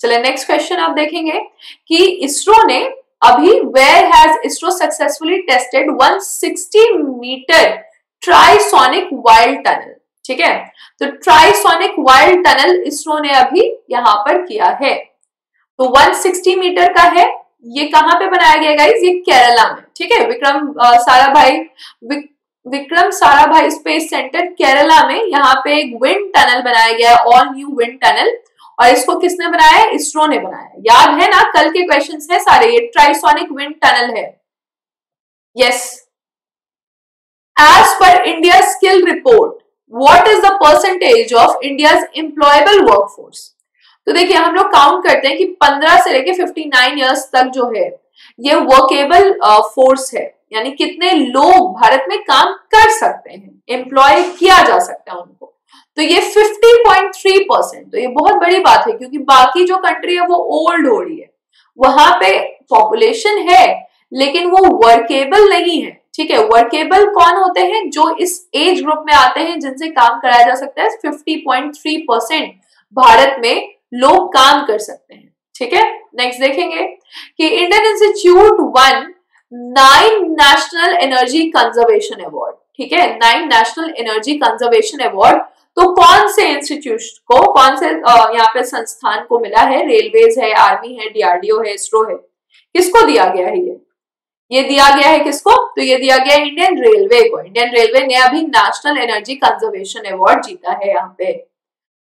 S1: चले नेक्स्ट क्वेश्चन आप देखेंगे कि इसरो ने अभी where has ISRO successfully tested 160 metre trisonic wind tunnel ठीक है? तो ट्राइसोनिक वाइल्ड टनल इसरो ने अभी यहाँ पर किया है। तो 160 मीटर का है। ये कहाँ पे बनाया गया गाइज़ ये केरला में। ठीक है? विक्रम सारा भाई विक, विक्रम सारा भाई स्पेस सेंटर केरला में यहाँ पे एक विंड टनल बनाया गया है ऑल न्यू विंड टनल और इसको किसने बनाया इसरो ने बनाया याद है ना? कल के क्वेश्चंस है सारे। ये ट्राइसोनिक विंड टनल है। Yes as per India skill report what is the percentage of India employable workforce तो देखिए, हम लोग काउंट करते हैं कि 15 से लेके 59 इयर्स तक जो है, ये वर्केबल फोर्स है। यानी कितने लोग भारत में काम कर सकते हैं एम्प्लॉय किया जा सकता है उनको। तो ये 50.3 परसेंट तो ये बहुत बड़ी बात है, क्योंकि बाकी जो कंट्री है, वो ओल्ड हो रही है। वहाँ पे पॉपुलेशन है, लेकिन वो वर्केबल नहीं है। ठीक है वर्केबल कौन होते हैं जो इस एज ग्रुप में आते हैं, जिनसे काम कराया जा सकता है? 50.3 परसेंट भारत में लोग काम कर सकते हैं। ठीक है? नेक्स्ट देखेंगे कि Indian institute one nine national energy conservation award ठीक है? Nine national energy conservation award तो कौन से इंस्टीट्यूट को, कौन से यहाँ पे संस्थान को मिला है? रेलवेज है आर्मी है डीआरडीओ है इसरो है। किसको दिया गया है ये? ये दिया गया है किसको? तो ये दिया गया है इंडियन रेलवे को। इंडियन रेलवे ने अभी नेशनल एनर्जी कंजर्वेशन अवार्ड जीता है यहाँ पे।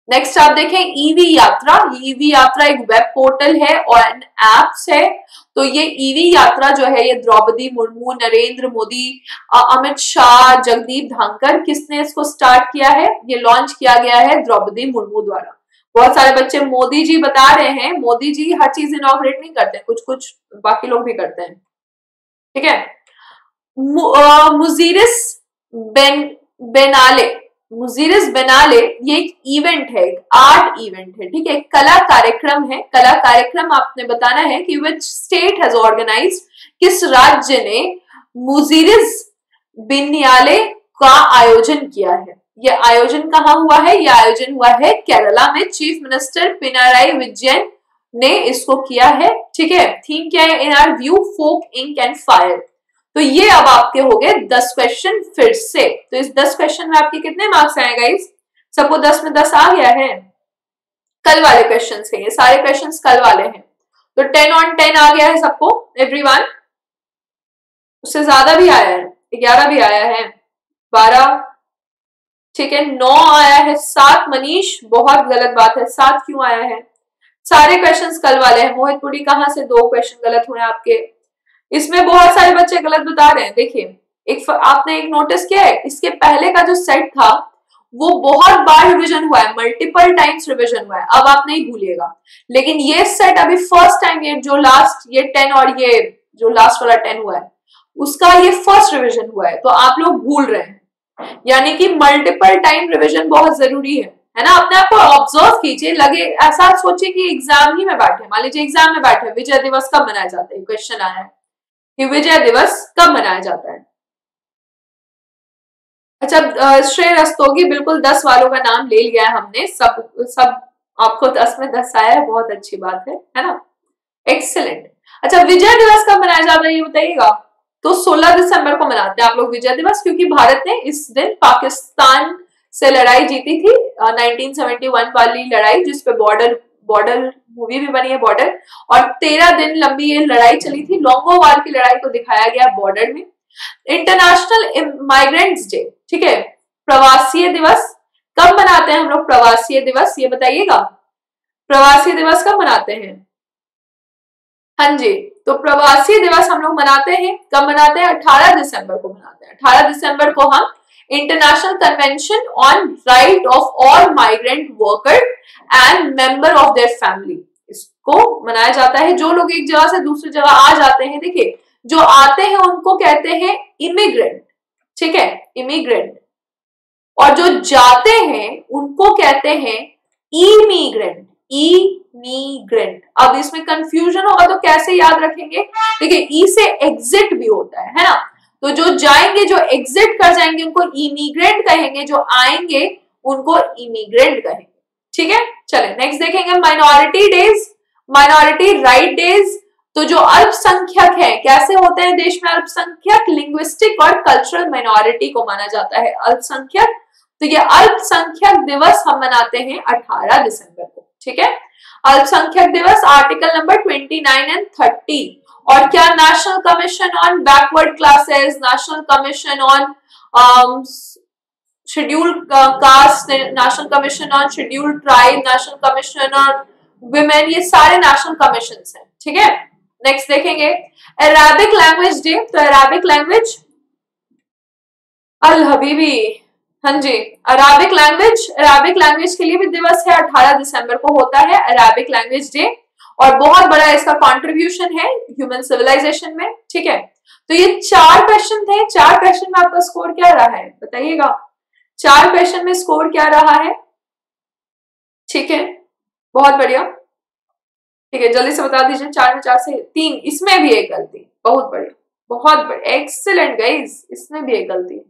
S1: नेक्स्ट आप देखें EV e Yatra. EV e Yatra एक वेब पोर्टल है और एन एप्स है। तो ये ईवी e यात्रा जो है, ये द्रौपदी मुर्मू, नरेंद्र मोदी अमित शाह, जगदीप धांकर किसने इसको स्टार्ट किया है? ये लॉन्च किया गया है द्रौपदी मुर्मू द्वारा। बहुत सारे बच्चे मोदी जी बता रहे हैं। मोदी जी हर चीज़ इनोग्रेट नहीं करते कुछ कुछ बाकी लोग भी करते हैं। ठीक है? मुजीरिस बेन, बेनाले, मुजीरिस बेनाले ये एक इवेंट है, एक आर्ट इवेंट है, ठीक है? कला कार्यक्रम है, कला कार्यक्रम आपने बताना है कि विच स्टेट हैज़ ऑर्गेनाइज किस राज्य ने मुजीरिस बिन्याले का आयोजन किया है। ये आयोजन कहाँ हुआ है? ये आयोजन हुआ है केरला में चीफ मिनिस्टर पिनाराई विजयन ने इसको किया है, ठीक है? थीम क्या है? In our view folk ink and fire तो ये अब आपके हो गए दस क्वेश्चन फिर से। तो इस दस क्वेश्चन में आपके कितने मार्क्स आए गाइस सबको दस में दस आ गया है। कल वाले क्वेश्चन है, ये सारे क्वेश्चन कल वाले हैं। तो टेन ऑन टेन आ गया है सबको एवरीवन उससे ज़्यादा भी आया है, ग्यारह भी आया है, बारह, ठीक है? नौ आया है, सात, मनीष, बहुत गलत बात है, सात क्यों आया है? सारे क्वेश्चंस कल वाले हैं। मोहितपुरी कहाँ से दो क्वेश्चन गलत हुए आपके? इसमें बहुत सारे बच्चे गलत बता रहे हैं। देखिए, एक आपने एक नोटिस किया है, इसके पहले का जो सेट था, वो बहुत बार रिविजन हुआ है। मल्टीपल टाइम्स रिविजन हुआ है। अब आप नहीं भूलिएगा। लेकिन ये सेट अभी फ़र्स्ट टाइम ये जो लास्ट ये टेन और ये जो लास्ट वाला टेन हुआ है, उसका ये फ़र्स्ट रिविजन हुआ है। तो आप लोग भूल रहे हैं। यानी कि मल्टीपल टाइम रिविजन बहुत ज़रूरी है। है ना? अपने आप को ऑब्ज़र्व कीजिए, लगे, ऐसा सोचिए कि एग्ज़ाम ही में बैठे मान लीजिए एग्ज़ाम में बैठे विजय दिवस कब मनाया जाता है? क्वेश्चन आया है। कि विजय दिवस कब मनाया जाता है? अच्छा श्रेय रस्तोगी बिल्कुल दस वालों का नाम ले लिया है हमने। सब सब आपको दस में दस आया है, बहुत अच्छी बात है है ना? एक्सेलेंट अच्छा विजय दिवस कब मनाया जाता है, ये बताइएगा? तो 16 दिसंबर को मनाते हैं आप लोग विजय दिवस, क्योंकि भारत ने इस दिन पाकिस्तान से लड़ाई जीती थी uh, 1971 वाली लड़ाई जिसपे बॉर्डर बॉर्डर मूवी भी बनी है बॉर्डर और तेरह दिन लंबी ये लड़ाई चली थी। लॉन्गो वार की लड़ाई को दिखाया गया बॉर्डर में। इंटरनेशनल माइग्रेंट्स डे ठीक है? प्रवासी दिवस। कब मनाते हैं हम लोग प्रवासी दिवस? ये बताइएगा। प्रवासी दिवस कब मनाते हैं? हाँ जी तो प्रवासी दिवस हम लोग मनाते हैं कब मनाते हैं? 18 दिसंबर को मनाते हैं। 18 दिसंबर को हम international convention on right of all migrant worker and member of their family इसको मनाया जाता है। जो लोग एक जगह से दूसरी जगह आ जाते हैं, देखिए, जो आते हैं, उनको कहते हैं इमिग्रेंट ठीक है? इमिग्रेंट और जो जाते हैं, उनको कहते हैं इमिग्रेंट इमिग्रेंट अब इसमें कंफ्यूजन होगा तो कैसे याद रखेंगे? देखिए ई से एग्जिट भी होता है है ना? तो जो जाएँगे, जो एग्जिट कर जाएँगे, उनको इमिग्रेंट कहेंगे, जो आएँगे, उनको इमिग्रेंट कहेंगे। ठीक है? चले नेक्स्ट देखेंगे minority days minority right days तो जो अल्पसंख्यक है, कैसे होते हैं देश में अल्पसंख्यक? लिंग्विस्टिक और कल्चरल माइनॉरिटी को माना जाता है अल्पसंख्यक। तो ये अल्पसंख्यक दिवस हम मनाते हैं 18 दिसंबर को। ठीक है? अल्पसंख्यक दिवस आर्टिकल नंबर 29 एंड 30 और क्या national commission on backward classes national commission on schedule caste national commission on schedule tribe national commission on women ये सारे नेशनल कमीशन हैं, ठीक है? नेक्स्ट देखेंगे। अरेबिक लैंग्वेज डे तो अरेबिक लैंग्वेज अल हबीबी हाँ जी अरेबिक लैंग्वेज अरेबिक लैंग्वेज के लिए भी दिवस है 18 दिसंबर को होता है अरेबिक लैंग्वेज डे और बहुत बड़ा इसका कॉन्ट्रीब्यूशन है ह्यूमन सिविलाइजेशन में ठीक है? तो ये चार क्वेश्चन थे चार क्वेश्चन में आपका स्कोर क्या रहा है? बताइएगा। चार क्वेश्चन में स्कोर क्या रहा है? ठीक है? बहुत बढ़िया। ठीक है जल्दी से बता दीजिए चार में चार से तीन इसमें भी एक गलती। बहुत बढ़िया। बहुत बढ़िया। एक्सीलेंट गाइस इसमें भी एक गलती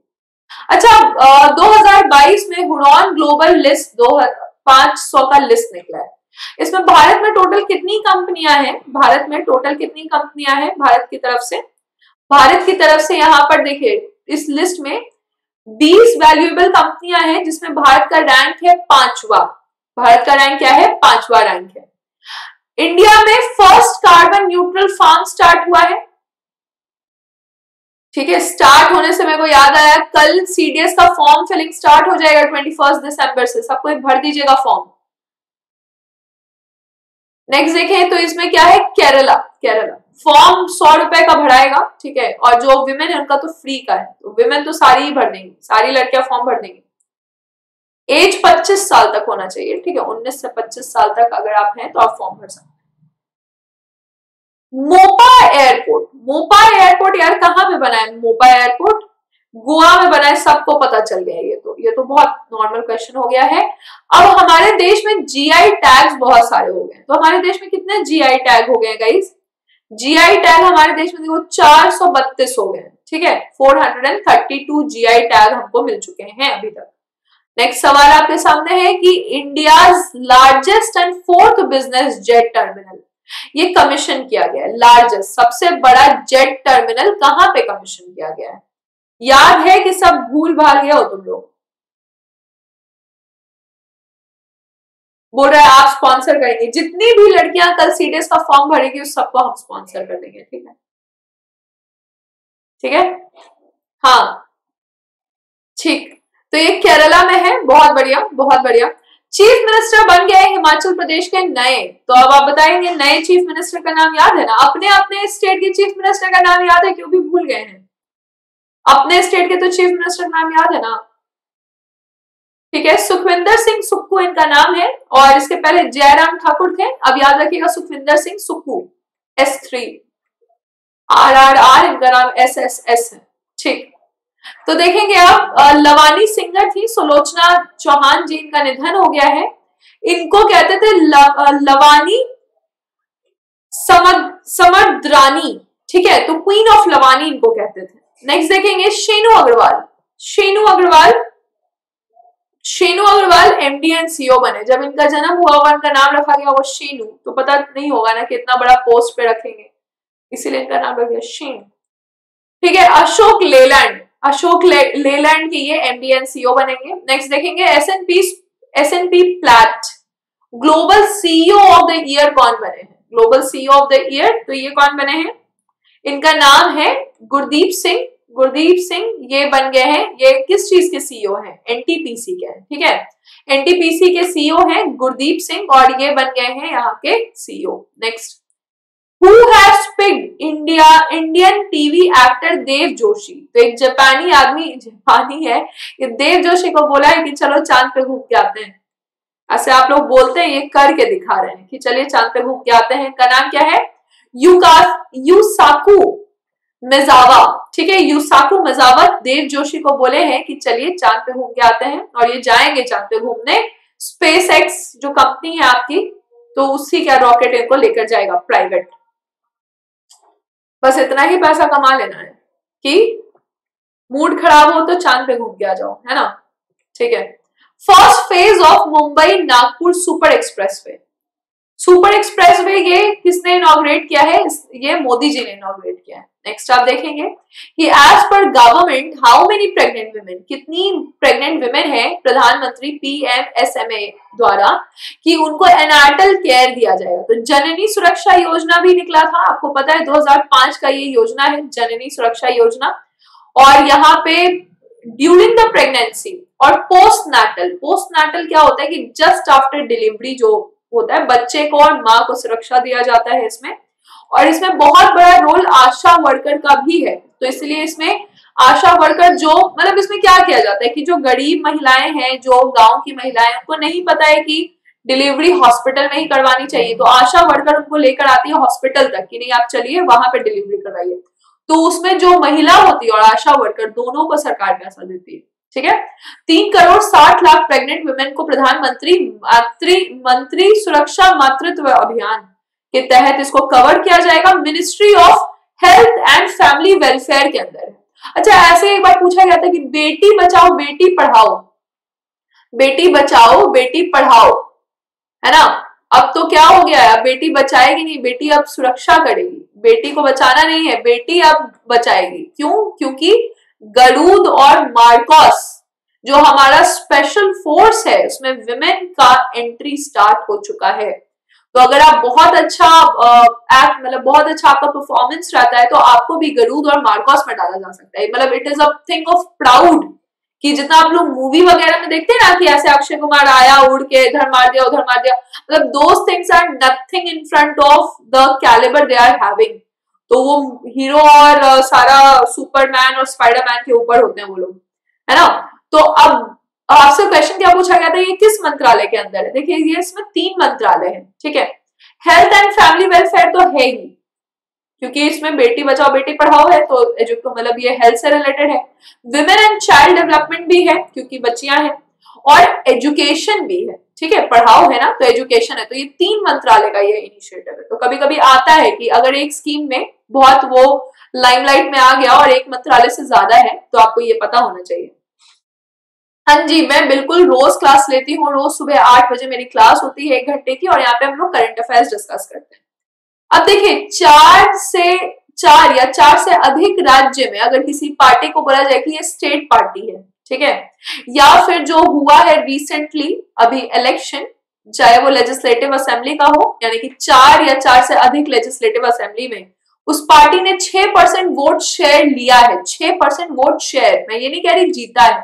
S1: अच्छा आ, 2022 में हुडॉन ग्लोबल लिस्ट दो पाँच सौ का लिस्ट निकला है। इसमें भारत में टोटल कितनी कंपनियाँ हैं? भारत में टोटल कितनी कंपनियाँ हैं भारत की तरफ़ से? भारत की तरफ़ से यहाँ पर देखिए, इस लिस्ट में 20 वैल्यूएबल कंपनियाँ हैं जिसमें भारत का रैंक है पांचवा। भारत का रैंक क्या है? पांचवा रैंक है। इंडिया में first carbon neutral farm start हुआ है। ठीक है स्टार्ट होने से मेरे को याद आया, कल सीडीएस का फॉर्म फिलिंग स्टार्ट हो जाएगा ट्वेंटी फ़र्स्ट दिसंबर से। सबको भर दीजिएगा फॉर्म नेक्स्ट देखें तो इसमें क्या है? केरला केरला फॉर्म सौ रुपए का भराएगा, ठीक है? और जो विमेन है, उनका तो फ्री का है। तो विमेन तो सारी ही भर देंगी सारी लड़कियाँ फॉर्म भर देंगी एज 25 साल तक होना चाहिए, ठीक है? 19 से 25 साल तक अगर आप हैं तो आप फॉर्म भर सकते मोपा एयरपोर्ट मोपा एयरपोर्ट यार कहाँ पे बना है? मोपा एयरपोर्ट? गोवा में बना है सबको पता चल गया ये तो। ये तो बहुत नॉर्मल क्वेश्चन हो गया है। अब हमारे देश में जीआई टैग्स बहुत सारे हो गए तो हमारे देश में कितने जीआई टैग हो गए गाइस जीआई टैग हमारे देश में देखो चार सौ बत्तीस हो गए ठीक है? Four hundred and thirty two GI tag हमको मिल चुके हैं अभी तक। नेक्स्ट सवाल आपके सामने है कि India largest and fourth business jet terminal ये कमीशन किया गया है। लार्जेस्ट सबसे बड़ा जेट टर्मिनल कहाँ पे कमीशन किया गया है? याद है कि सब भूल भाल गया हो तुम लोग? बोल रहे हैं, आप स्पॉन्सर करेंगे। जितनी भी लड़कियाँ कल सीडीएस का फॉर्म भरेगी, उस सबको हम स्पॉन्सर कर देंगे, ठीक है? ठीक है? हाँ। ठीक। तो ये केरला में है, बहुत बढ़िया बहुत बढ़िया। चीफ मिनिस्टर बन गए हिमाचल प्रदेश के नए। तो अब आप बताएँगे, नए चीफ मिनिस्टर का नाम याद है ना? अपने अपने स्टेट के चीफ मिनिस्टर का नाम याद है, क्यों भी भूल गए हैं। अपने स्टेट के तो चीफ मिनिस्टर नाम याद है ना? ठीक है, सुखविंदर सिंह सुक्कू इनका नाम है, और इसके पहले जयराम ठाकुर थे, अब याद रखिएगा Sukhvinder Singh Sukhu S three R R R इनका नाम एस एस एस है, ठीक। तो देखेंगे आप लवानी सिंगर थी सुलोचना चौहान जी, इनका निधन हो गया है। इनको कहते थे लवानी समद्रानी, ठीक है तो क्वीन ऑफ़ लवानी इनको कहते थे। नेक्स्ट देखेंगे Shenu Agarwal Shenu Agarwal Shenu Agarwal MD and CEO बने। जब इनका जन्म हुआ होगा इनका नाम रखा गया होगा शेनु तो पता नहीं होगा ना कि इतना बड़ा पोस्ट पे रखेंगे। इसीलिए इनका नाम रख दिया शेनु ठीक है अशोक लेलैंड अशोक ले, लेलैंड के ये एमडी एंड सीओ बनेंगे। नेक्स्ट देखेंगे S N P S N P Platts global CEO of the year कौन बने हैं? Global CEO of the year तो ये कौन बने हैं? इनका नाम है गुरदीप सिंह। गुरदीप सिंह ये बन गए हैं, ये किस चीज़ के सीईओ हैं? एनटीपीसी के ठीक है? एनटीपीसी के सीईओ हैं गुरदीप सिंह और ये बन गए हैं यहाँ के CEO next who has picked India Indian TV actor Dev Joshi तो एक जापानी आदमी, जापानी है, ये देव जोशी को बोला है कि चलो चाँद पे घूम के आते हैं। ऐसे आप लोग बोलते हैं, ये करके दिखा रहे हैं कि चलिए चाँद पे घूम के आते हैं। का नाम क्या है? यूकास यूसाकू मेजावा ठीक है? यूसाकू मेजावा देव जोशी को बोले हैं कि चलिए चाँद पे घूम के आते हैं और ये जाएँगे चाँद पे घूमने। स्पेस एक्स जो कंपनी है आपकी तो उसी का रॉकेट इनको लेकर जाएगा प्राइवेट बस इतना ही पैसा कमा लेना है कि मूड खराब हो तो चाँद पे घूम के आ जाओ, है ना? ठीक है? First phase of Mumbai Nagpur super expressway super expressway ये किसने इनोग्रेट किया है? ये मोदी जी ने इनोग्रेट किया है। नेक्स्ट आप देखेंगे। कि as per government how many pregnant women कितनी प्रेग्नेंट वुमेन है प्रधानमंत्री पीएमएसएमए द्वारा, कि उनको एनाटल केयर दिया जाएगा। तो जननी सुरक्षा योजना भी निकला था। आपको पता है 2005 का ये योजना है, जननी सुरक्षा योजना। और यहाँ पे ड्यूरिंग द प्रेगनेंसी और पोस्ट नाटल पोस्ट नाटल क्या होता है कि जस्ट आफ्टर डिलीवरी जो होता है। बच्चे को और माँ को सुरक्षा दिया जाता है इसमें। और इसमें बहुत बड़ा रोल आशा वर्कर का भी है। तो इसलिए इसमें आशा वर्कर जो मतलब इसमें क्या किया जाता है कि जो गरीब महिलाएँ हैं, जो गाँव की महिलाएँ, उनको नहीं पता है कि डिलीवरी हॉस्पिटल में ही करवानी चाहिए। तो आशा वर्कर उनको लेकर आती है हॉस्पिटल तक कि नहीं, आप चलिए, वहाँ पे डिलीवरी करवाइए। तो उसमें जो महिला होती है और आशा वर्कर, दोनों को सरकार पैसा देती है। ठीक है? तीन करोड़ साठ लाख प्रेग्नेंट वुमेन को प्रधानमंत्री मंत्री सुरक्षा मातृत्व अभियान के तहत इसको कवर किया जाएगा ministry of health and family welfare के अंदर। अच्छा ऐसे एक बार पूछा गया था कि बेटी बचाओ, बेटी पढ़ाओ। बेटी बचाओ, बेटी पढ़ाओ। है ना? अब तो क्या हो गया है? बेटी बचाएगी नहीं, बेटी अब सुरक्षा करेगी। बेटी को बचाना नहीं है, बेटी अब बचाएगी। क्यों? क्योंकि गरूद और मार्कोस, जो हमारा स्पेशल फोर्स है, उसमें विमेन का एंट्री स्टार्ट हो चुका है। तो अगर आप बहुत अच्छा एक्ट मतलब बहुत अच्छा आपका परफॉर्मेंस रहता है तो आपको भी गरूद और मार्कोस में डाला जा सकता है। मतलब it is a thing of proud कि जितना आप लोग मूवी वगैरह में देखते हैं ना, कि ऐसे अक्षय कुमार आया, उड़ के इधर मार दिया, उधर मार दिया मतलब those things are nothing in front of the calibre they are having तो वो हीरो और सारा सुपरमैन और स्पाइडरमैन के ऊपर होते हैं वो लोग, है ना? तो अब आपसे क्वेश्चन क्या पूछा गया था? ये किस मंत्रालय के अंदर है? देखिए, ये इसमें तीन मंत्रालय है, ठीक है? हेल्थ एंड फैमिली वेलफेयर तो है ही, क्योंकि इसमें बेटी बचाओ, बेटी पढ़ाओ है तो एजुकेशन मतलब ये हेल्थ से रिलेटेड है। विमेन एंड चाइल्ड डेवलपमेंट भी है, क्योंकि बच्चियाँ हैं, और एजुकेशन भी है, ठीक है? पढ़ाओ है ना तो एजुकेशन है तो ये तीन मंत्रालय का ये इनिशिएटिव है। तो कभी कभी आता है कि अगर एक स्कीम में बहुत वो लाइमलाइट में आ गया और एक मंत्रालय से ज़्यादा है तो आपको ये पता होना चाहिए। हाँ जी, मैं बिल्कुल रोज क्लास लेती हूँ, रोज सुबह आठ बजे मेरी क्लास होती है एक घंटे की और यहाँ पे हम लोग करंट अफेयर्स डिस्कस करते हैं। अब देखिए, चार से, चार या चार से अधिक राज्य में अगर किसी पार्टी को बोला जाए कि ये स्टेट पार्टी है, ठीक है? या फिर जो हुआ है रिसेंटली अभी इलेक्शन चाहे वो लेजिस्लेटिव असेंबली का हो, यानी कि चार या चार से अधिक लेजिस्लेटिव असेंबली में उस पार्टी ने छह परसेंट वोट शेयर लिया है। छह परसेंट वोट शेयर मैं ये नहीं कह रही जीता है।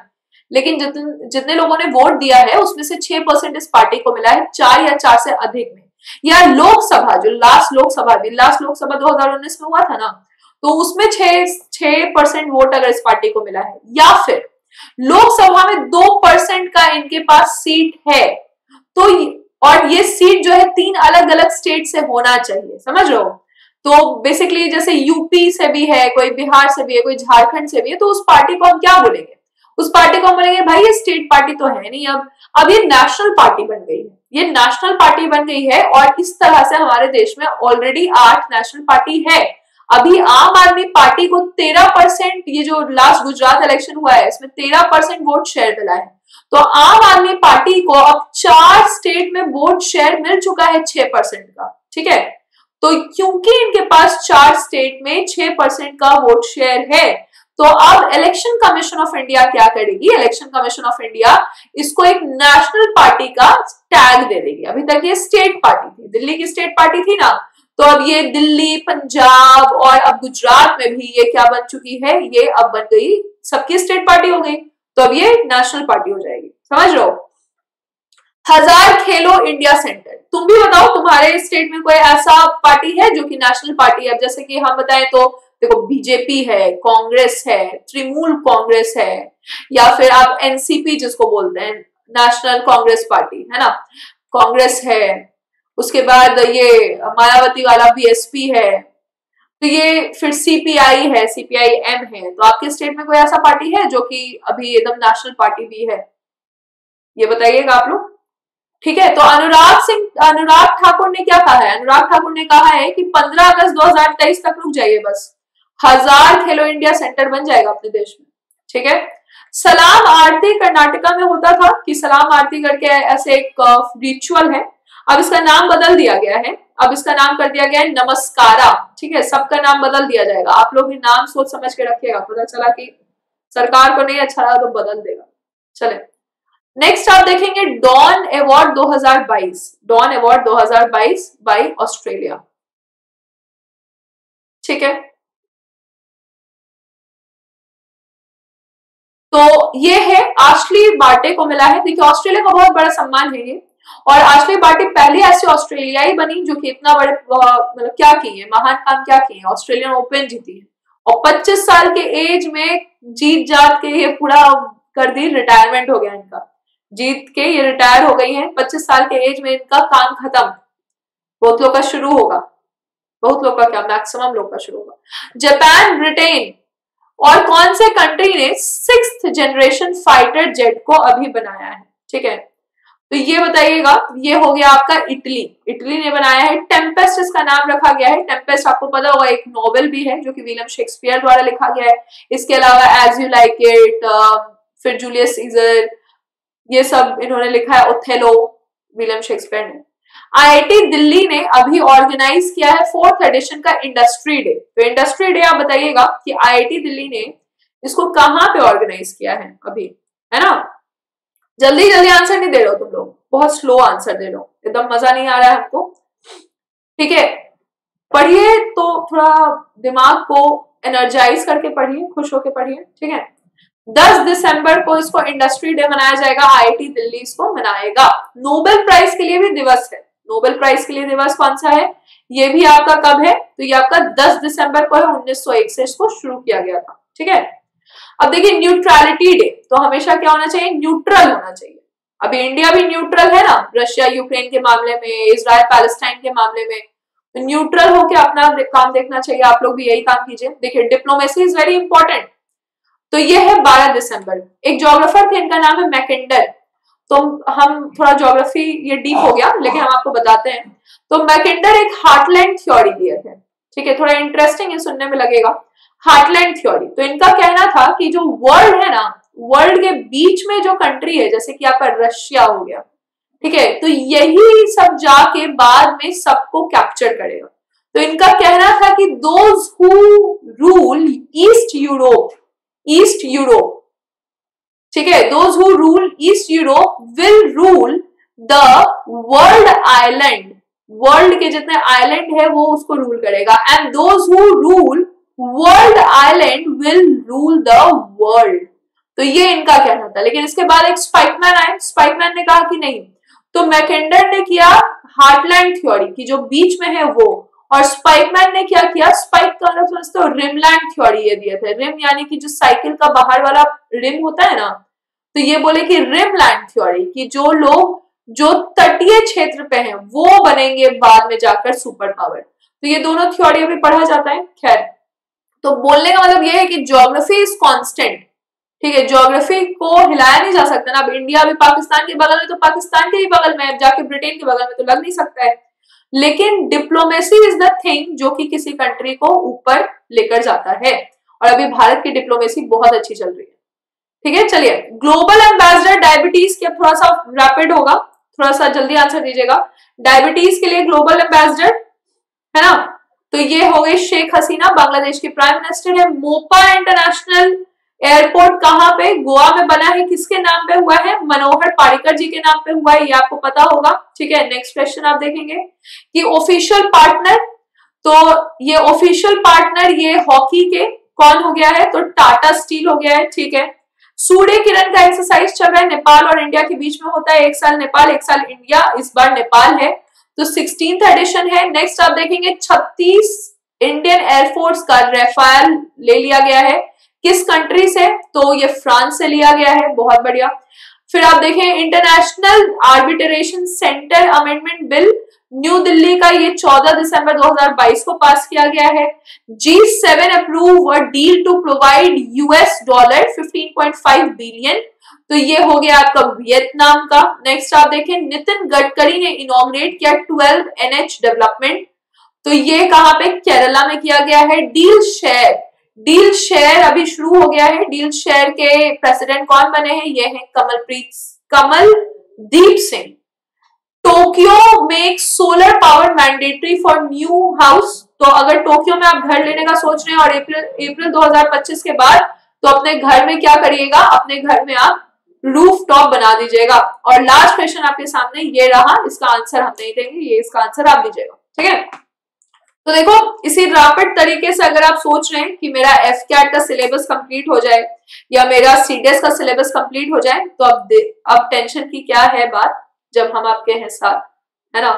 S1: लेकिन जितने जितने लोगों ने वोट दिया है, उसमें से छह परसेंट इस पार्टी को मिला है, चार या चार से अधिक में। या लोकसभा, जो लास्ट लोकसभा भी लास्ट लोकसभा 2019 में हुआ था ना तो उसमें छह छह परसेंट वोट अगर इस पार्टी को मिला है। या फिर लोकसभा में दो परसेंट का इनके पास सीट है तो और ये सीट जो है, तीन अलग अलग स्टेट से होना चाहिए। समझ रहे हो? तो बेसिकली जैसे यूपी से भी है, कोई बिहार से भी है, कोई झारखंड से भी है तो उस पार्टी को हम क्या बोलेंगे? उस पार्टी को हम बोलेंगे, भाई, ये स्टेट पार्टी तो है नहीं अब। अब ये नेशनल पार्टी बन गई है। ये नेशनल पार्टी बन गई है और इस तरह से हमारे देश में ऑलरेडी आठ नेशनल पार्टी है। अभी आम आदमी पार्टी को तेरह परसेंट ये जो लास्ट गुजरात इलेक्शन हुआ है, इसमें तेरह परसेंट वोट शेयर मिला है। तो आम आदमी पार्टी को अब चार स्टेट में वोट शेयर मिल चुका है छह परसेंट का, ठीक है? तो क्योंकि इनके पास चार स्टेट में छह परसेंट का वोट शेयर है तो अब इलेक्शन कमीशन ऑफ़ इंडिया क्या करेगी? इलेक्शन कमीशन ऑफ़ इंडिया इसको एक नेशनल पार्टी का टैग दे देगी। अभी तक ये स्टेट पार्टी थी। दिल्ली की स्टेट पार्टी थी ना? तो अब ये दिल्ली, पंजाब और अब गुजरात में भी ये क्या बन चुकी है? ये अब बन गई, सबकी स्टेट पार्टी हो गई। तो अब ये नेशनल पार्टी हो जाएगी। समझ लो हज़ार खेलो इंडिया सेंटर। तुम भी बताओ, तुम्हारे स्टेट में कोई ऐसा पार्टी है जो कि नेशनल पार्टी है? जैसे कि हम बताएँ तो देखो बीजेपी है, कांग्रेस है, तृणमूल कांग्रेस है, या फिर आप एनसीपी जिसको बोलते हैं नेशनल कांग्रेस पार्टी है ना? कांग्रेस है, उसके बाद ये मायावती वाला बीएसपी है तो ये फिर सीपीआई है सीपीआई एम है तो आपके स्टेट में कोई ऐसा पार्टी है जो कि अभी एकदम नेशनल पार्टी भी है? ये बताइएगा आप लोग। ठीक है? तो अनुराग सिंह, अनुराग ठाकुर ने क्या कहा है? अनुराग ठाकुर ने कहा है कि 15 अगस्त 2023 तक रुक जाइए बस। हज़ार खेलो इंडिया सेंटर बन जाएगा अपने देश में। ठीक है? सलाम आरती कर्नाटका में होता था कि सलाम आरती करके ऐसे एक रिचुअल है। अब इसका नाम बदल दिया गया है। अब इसका नाम कर दिया गया है नमस्कारा। ठीक है? सबका नाम बदल दिया जाएगा। आप लोग भी नाम सोच समझ के रखिएगा। पता चला कि सरकार को नहीं अच्छा लगा तो बदल देगा। चले। नेक्स्ट आप देखेंगे Don award 2022 Don award 2022 by Australia ठीक है? तो ये है आशली बाटे को मिला है। देखिए ऑस्ट्रेलिया का बहुत बड़ा सम्मान है ये। और आशली बाटे पहली ऐसी ऑस्ट्रेलियाई बनी जो कि इतना बड़े मतलब क्या की है महान काम क्या किए? ऑस्ट्रेलियन ओपन जीती है। और 25 साल के एज में जीत जात के ये पूरा कर दी रिटायरमेंट हो गया इनका। जीत के ये रिटायर हो गई है। 25 साल के एज में इनका काम खत्म। बहुत लोग का शुरू होगा। बहुत लोग का क्या? मैक्सिमम लोग का शुरू होगा। जापान ब्रिटेन और कौन से कंट्री ने सिक्स जनरेशन फाइटर जेट को अभी बनाया है? ठीक है? तो ये बताइएगा, ये हो गया आपका इटली। इटली ने बनाया है। टेम्पेस्ट इसका नाम रखा गया है। टेम्पेस्ट आपको पता होगा, एक नॉवेल भी है, जो कि विलियम शेक्सपियर द्वारा लिखा गया है। इसके अलावा एज यू लाइक इट फिर जूलियस सीजर ये सब इन्होंने लिखा है ओथेलो विलियम शेक्सपियर ने। आईआईटी दिल्ली ने अभी ऑर्गेनाइज किया है फोर्थ एडिशन का इंडस्ट्री डे तो इंडस्ट्री डे आप बताइएगा कि आईआईटी दिल्ली ने इसको कहाँ पे ऑर्गेनाइज किया है अभी, है ना? जल्दी जल्दी आंसर नहीं दे रहे हो तुम लोग। बहुत स्लो आंसर दे रहे हो। एकदम मज़ा नहीं आ रहा है हमको ठीक है, पढ़िए तो थोड़ा दिमाग को एनर्जाइज करके पढ़िए, खुश होके पढ़िए। ठीक है? 10 दिसंबर को इसको इंडस्ट्री डे मनाया जाएगा, आईआईटी दिल्ली इसको मनाएगा। नोबेल प्राइज के लिए भी दिवस है। नोबेल प्राइज के लिए दिवस कौन सा है? ये भी आपका कब है? तो ये आपका 10 दिसंबर को है 1901 से इसको शुरू किया गया था। ठीक है? अब देखिए न्यूट्रलिटी डे तो हमेशा क्या होना चाहिए? न्यूट्रल होना चाहिए। अभी इंडिया भी न्यूट्रल है ना? रशिया यूक्रेन के मामले में इसराइल पैलेस्टाइन के मामले में। तो न्यूट्रल होकर अपना काम देखना चाहिए। आप लोग भी यही काम कीजिए। देखिए डिप्लोमेसी इज़ वेरी इंपॉर्टेंट तो ये है 12 दिसंबर। एक जोग्राफर थे, इनका नाम है मैकेंडर। तो हम थोड़ा ज्योग्राफी ये डीप हो गया, लेकिन हम आपको बताते हैं। तो मैकेंडर एक हार्टलैंड थ्योरी दिए थे, ठीक है? थोड़ा इंटरेस्टिंग है सुनने में लगेगा। हार्टलैंड थ्योरी तो इनका कहना था कि जो वर्ल्ड है ना वर्ल्ड के बीच में जो कंट्री है, जैसे कि आपका रशिया हो गया, ठीक है? तो यही सब जाके बाद में सबको कैप्चर करेगा। तो इनका कहना था कि those who rule east Europe east Europe. ठीक है those who rule east Europe will rule the world island world के जितने आइलैंड है, वो उसको रूल करेगा। And those who rule world island will rule the world तो ये इनका कहना था। लेकिन इसके बाद एक स्पाइकमैन आए। स्पाइकमैन ने कहा कि नहीं। तो मैकेंडर ने किया हार्टलैंड थ्योरी की जो बीच में है वो। और स्पाइकमैन ने क्या किया? स्पाइक का मतलब समझते हो रिमलैंड थ्योरी ये दिए थे। रिम यानी कि जो साइकिल का बाहर वाला रिम होता है ना तो ये बोले कि रिमलैंड थ्योरी कि जो लोग, जो तटीय क्षेत्र पे हैं, वो बनेंगे बाद में जाकर सुपर पावर तो ये दोनों थ्योरी अभी पढ़ा जाता है, खैर। तो बोलने का मतलब ये है कि ज्योग्राफी इज़ कांस्टेंट ठीक है ज्योग्राफी को हिलाया नहीं जा सकता ना। अब इंडिया भी पाकिस्तान के बगल में तो पाकिस्तान के ही बगल में जाके ब्रिटेन के बगल में तो लग नहीं सकता है। लेकिन डिप्लोमेसी इज़ द थिंग जो कि किसी कंट्री को ऊपर लेकर जाता है। और अभी भारत की डिप्लोमेसी बहुत अच्छी चल रही है। ठीक है, चलिए ग्लोबल एम्बेसडर डायबिटीज़ के थोड़ा सा रैपिड होगा। थोड़ा सा जल्दी आंसर दीजिएगा। डायबिटीज़ के लिए ग्लोबल एम्बेसडर है ना? तो ये हो गई शेख हसीना, बांग्लादेश की प्राइम मिनिस्टर है, मोपा इंटरनेशनल एयरपोर्ट कहाँ पे? गोवा में बना है, किसके नाम पे हुआ है? मनोहर पारिकर जी के नाम पे हुआ है, ये आपको पता होगा। ठीक है नेक्स्ट क्वेश्चन आप देखेंगे कि ऑफिशियल पार्टनर तो ये ऑफिशियल पार्टनर ये हॉकी के कौन हो गया है? तो टाटा स्टील हो गया है, ठीक है। सूर्य किरण का एक्सरसाइज चल रहा है, नेपाल और इंडिया के बीच में होता है। एक साल नेपाल, एक साल इंडिया, इस बार नेपाल है। तो सिक्सटीन एडिशन है। नेक्स्ट आप देखेंगे, छत्तीस इंडियन एयरफोर्स का रेफाल ले लिया गया है। किस कंट्री से? तो ये फ्रांस से लिया गया है, बहुत बढ़िया। फिर आप देखें international arbitration centre amendment bill New Delhi का ये 14 दिसंबर 2022 को पास किया गया है। G seven approve deal to provide US dollar 15.5 billion तो ये हो गया आपका वियतनाम का। नेक्स्ट आप देखें, नितिन गडकरी ने इनोग्रेट किया 12 एनएच डेवलपमेंट तो ये कहाँ पे? केरला में किया गया है। डील शेयर डील शेयर अभी शुरू हो गया है। डील शेयर के प्रेसिडेंट कौन बने हैं? ये हैं Kamalpreet Kamaldeep Singh. Tokyo make solar power mandatory for new house. तो अगर टोक्यो में आप घर लेने का सोच रहे हैं और अप्रैल अप्रैल 2025 के बाद तो अपने घर में क्या करिएगा? अपने घर में आप रूफ टॉप बना दीजिएगा। और लास्ट क्वेश्चन आपके सामने ये रहा, इसका आंसर हम नहीं देंगे, ये इसका आंसर आप दीजिएगा। ठीक है? तो देखो, इसी रैपिड तरीके से अगर आप सोच रहे हैं कि मेरा एफ़ कैट का सिलेबस कंप्लीट हो जाए, या मेरा सीडीएस का सिलेबस कंप्लीट हो जाए तो अब अब टेंशन की क्या है बात जब हम आपके हैं साथ, है ना?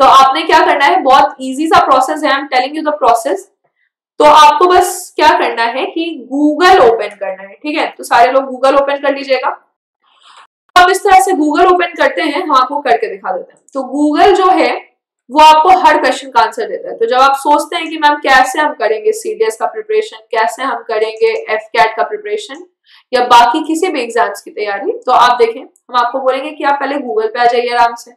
S1: तो आपने क्या करना है, बहुत इजी सा प्रोसेस है I am telling you the process तो आपको बस क्या करना है कि गूगल ओपन करना है, ठीक है? तो सारे लोग गूगल ओपन कर लीजिएगा। अब इस तरह से गूगल ओपन करते हैं, हम आपको करके दिखा देते हैं। तो गूगल जो है वो आपको हर क्वेश्चन का आंसर देता है। तो जब आप सोचते हैं कि मैम कैसे हम करेंगे सीडीएस का प्रिपरेशन कैसे हम करेंगे एफ़ कैट का प्रिपरेशन या बाकी किसी भी एग्ज़ाम्स की तैयारी तो आप देखें, हम आपको बोलेंगे कि आप पहले गूगल पे आ जाइए आराम से।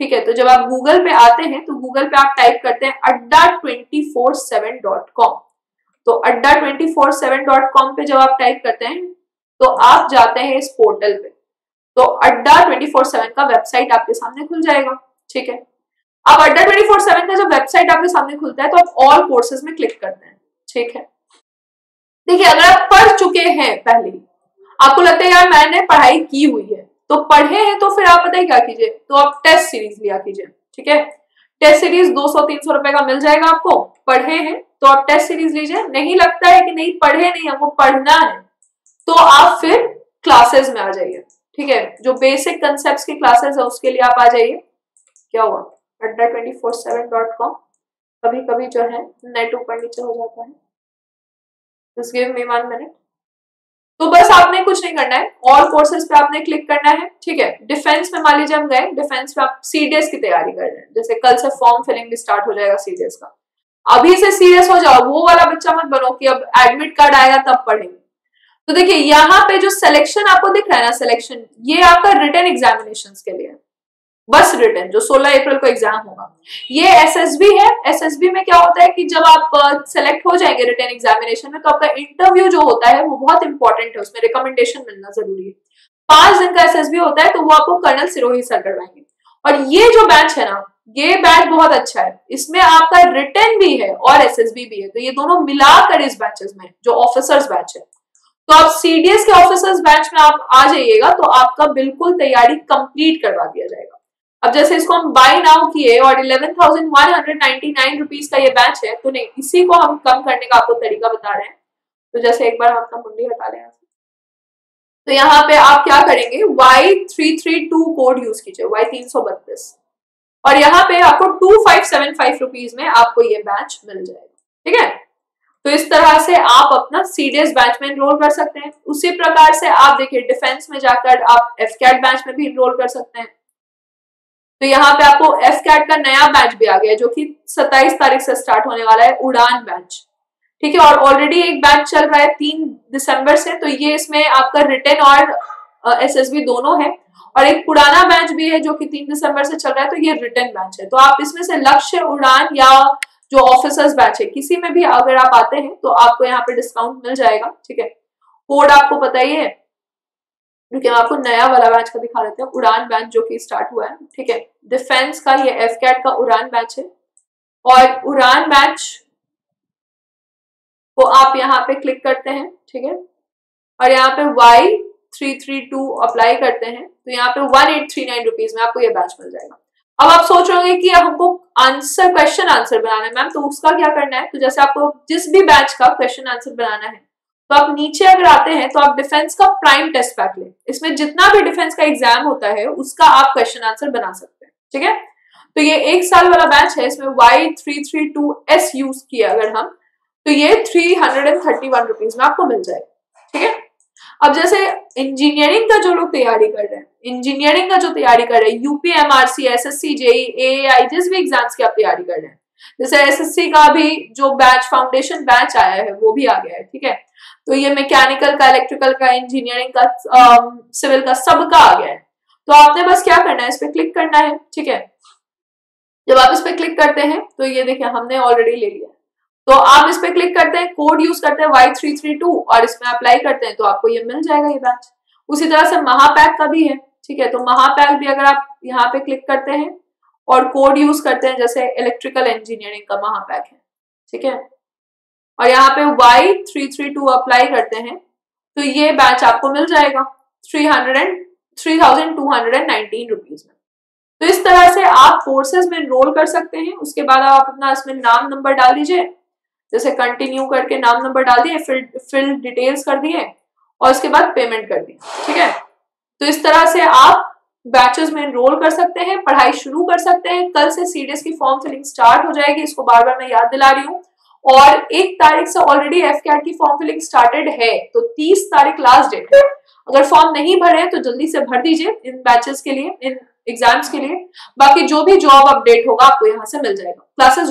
S1: ठीक है तो जब आप गूगल पे आते हैं तो गूगल पे आप टाइप करते हैं Adda twenty four seven dot com तो Adda twenty four seven dot com पे जब आप टाइप करते हैं तो आप जाते हैं इस पोर्टल पे। तो अड्डा ट्वेंटी फोर सेवन का वेबसाइट आपके सामने खुल जाएगा। ठीक है अब अड्डा ट्वेंटी फोर सेवन का जब वेबसाइट आपके सामने खुलता है तो आप ऑल कोर्सेज में क्लिक करते हैं। ठीक है? देखिए, अगर आप पढ़ चुके हैं पहले, आपको लगता है, यार, मैंने पढ़ाई की हुई है। तो पढ़े हैं तो फिर आप बताइए क्या कीजिए? तो आप टेस्ट सीरीज़ लिया कीजिए। ठीक है? टेस्ट सीरीज़ दो सौ, तीन सौ रुपए का मिल जाएगा आपको। पढ़े हैं तो आप टेस्ट सीरीज़ लीजिए। नहीं लगता है कि नहीं पढ़े नहीं हमको पढ़ना है तो आप फिर क्लासेस में आ जाइए। ठीक है? जो बेसिक कंसेप्ट की क्लासेस है, उसके लिए आप आ जाइए। क्या हुआ? Adda twenty four seven dot com कभी कभी जो है, नेट ऊपर नीचे हो जाता है। Give me one minute. तो बस आपने कुछ नहीं करना है। और कोर्सेज पे आपने क्लिक करना है, ठीक है? डिफेंस में मान लीजिए हम गए डिफेंस में आप सीडीएस की तैयारी कर रहे हैं। जैसे कल से फॉर्म फिलिंग भी स्टार्ट हो जाएगा सीडीएस का। अभी से सीरियस हो जाओ, वो वाला बच्चा मत बनो कि अब एडमिट कार्ड आएगा तब पढ़ेंगे। तो देखिए, यहाँ पे जो सिलेक्शन आपको दिख रहा है ना सिलेक्शन ये आपका रिटर्न एग्जामिनेशन के लिए बस रिटर्न, जो 16 अप्रैल को एग्ज़ाम होगा। ये एसएसबी है। एसएसबी में क्या होता है कि जब आप सेलेक्ट हो जाएँगे रिटर्न एग्जामिनेशन में तो आपका इंटरव्यू जो होता है, वो बहुत इंपॉर्टेंट है। उसमें रिकमेंडेशन मिलना ज़रूरी है। पाँच दिन का एसएसबी होता है तो वो आपको कर्नल सिरोही सर करवाएँगे। और ये जो बैच है ना, ये बैच बहुत अच्छा है। इसमें आपका रिटर्न भी है और एसएसबी भी है। तो ये दोनों मिलाकर इस बैचेस में, जो ऑफिसर्स बैच है। तो आप सीडीएस के ऑफिसर्स बैच में आप आ जाइएगा तो आपका बिल्कुल तैयारी कंप्लीट करवा दिया जाएगा। अब जैसे इसको हम बाय नाउ किए और eleven thousand one hundred ninety nine rupees का ये बैच है तो नहीं, इसी को हम कम करने का आपको तरीका बता रहे हैं। तो जैसे एक बार हम अपना मुंडी हटा लें तो यहाँ पे आप क्या करेंगे? Y three three two code use कीजिए वाई तीन सौ बत्तीस और यहाँ पे आपको two five seven five rupees में आपको ये बैच मिल जाएगा। ठीक है? तो इस तरह से आप अपना सीडीएस बैच में इनरोल कर सकते हैं। उसी प्रकार से आप देखिए डिफेंस में जाकर आप एफ़ बैच में भी इनरोल कर सकते हैं। तो यहाँ पे आपको एफ़ कैट का नया बैच भी आ गया जो कि 27 तारीख से स्टार्ट होने वाला है, उड़ान बैच ठीक है, और ऑलरेडी एक बैच चल रहा है तीन दिसंबर से तो ये इसमें आपका रिटर्न और एसएसबी दोनों है। और एक पुराना बैच भी है, जो कि तीन दिसंबर से चल रहा है तो ये रिटर्न बैच है। तो आप इसमें से लक्ष्य, उड़ान या जो ऑफिसर्स बैच है, किसी में भी अगर आप आते हैं तो आपको यहाँ पे डिस्काउंट मिल जाएगा। ठीक है कोड आपको पता ही है। क्योंकि हम आपको नया वाला बैच का दिखा देते हैं, उड़ान बैच जो कि स्टार्ट हुआ है। ठीक है डिफेंस का ये एफ़ कैट का उड़ान बैच है। और उड़ान बैच को आप यहाँ पे क्लिक करते हैं, ठीक है? और यहाँ पे Y three three two apply करते हैं तो यहाँ पे one eight three nine rupees में आपको ये बैच मिल जाएगा। अब आप सोच रहे होंगे कि हमको आंसर क्वेश्चन आंसर बनाना है। मैम तो उसका क्या करना है? तो जैसे आपको जिस भी बैच का क्वेश्चन आंसर बनाना है तो आप नीचे अगर आते हैं तो आप डिफेंस का प्राइम टेस्ट पैक लें। इसमें जितना भी डिफेंस का एग्ज़ाम होता है, उसका आप क्वेश्चन आंसर बना सकते हैं। ठीक है? तो ये एक साल वाला बैच है, इसमें Y three three two as use किया अगर हम तो ये three hundred and thirty one rupees में आपको मिल जाएगा, ठीक है? अब जैसे इंजीनियरिंग का जो लोग तैयारी कर रहे हैं इंजीनियरिंग का जो तैयारी कर रहे हैं UP M S S C JE A I जिस भी एग्ज़ाम्स की आप तैयारी कर रहे हैं, जैसे एस एस सी का भी जो बैच फाउंडेशन बैच आया है, वो भी आ गया है, ठीक है? तो ये मैकेनिकल का इलेक्ट्रिकल का इंजीनियरिंग का सिविल का सबका आ गया है। तो आपने बस क्या करना है? इस पर क्लिक करना है, ठीक है? जब आप इस पर क्लिक करते हैं तो ये देखिए, हमने ऑलरेडी ले लिया। तो आप इस पर क्लिक करते हैं कोड यूज़ करते हैं वाई थ्री थ्री टू और इसमें अप्लाई करते हैं तो आपको ये मिल जाएगा ये बैच उसी तरह से महापैक का भी है, ठीक है? तो महापैक भी अगर आप यहाँ पे क्लिक करते हैं, और कोड यूज़ करते हैं, जैसे इलेक्ट्रिकल इंजीनियरिंग का महापैक है, ठीक है? और यहाँ पे Y three three two apply करते हैं तो ये बैच आपको मिल जाएगा। Three hundred and three rupees में। तो इस तरह से आप कोर्सेज में एनरोल कर सकते हैं। उसके बाद आप अपना इसमें नाम नंबर डाल दीजिए। जैसे कंटिन्यू करके नाम नंबर डाल दिए फिल डिटेल्स कर दिए और उसके बाद पेमेंट कर दी ठीक है? तो इस तरह से आप बैचेस में एनरोल कर सकते हैं, पढ़ाई शुरू कर सकते हैं। कल से सीडीएस की फॉर्म फिलिंग स्टार्ट हो जाएगी, इसको बार बार मैं याद दिला रही हूँ। और एक तारीख से ऑलरेडी एफ़ की फॉर्म फिलिंग स्टार्टेड है। तो तीस तारीख लास्ट डेट है। अगर फॉर्म नहीं भरे तो जल्दी से भर दीजिए इन बैचेस के लिए, इन एग्ज़ाम्स के लिए। बाकी जो भी जॉब अपडेट होगा आपको यहाँ से मिल जाएगा। क्लासेस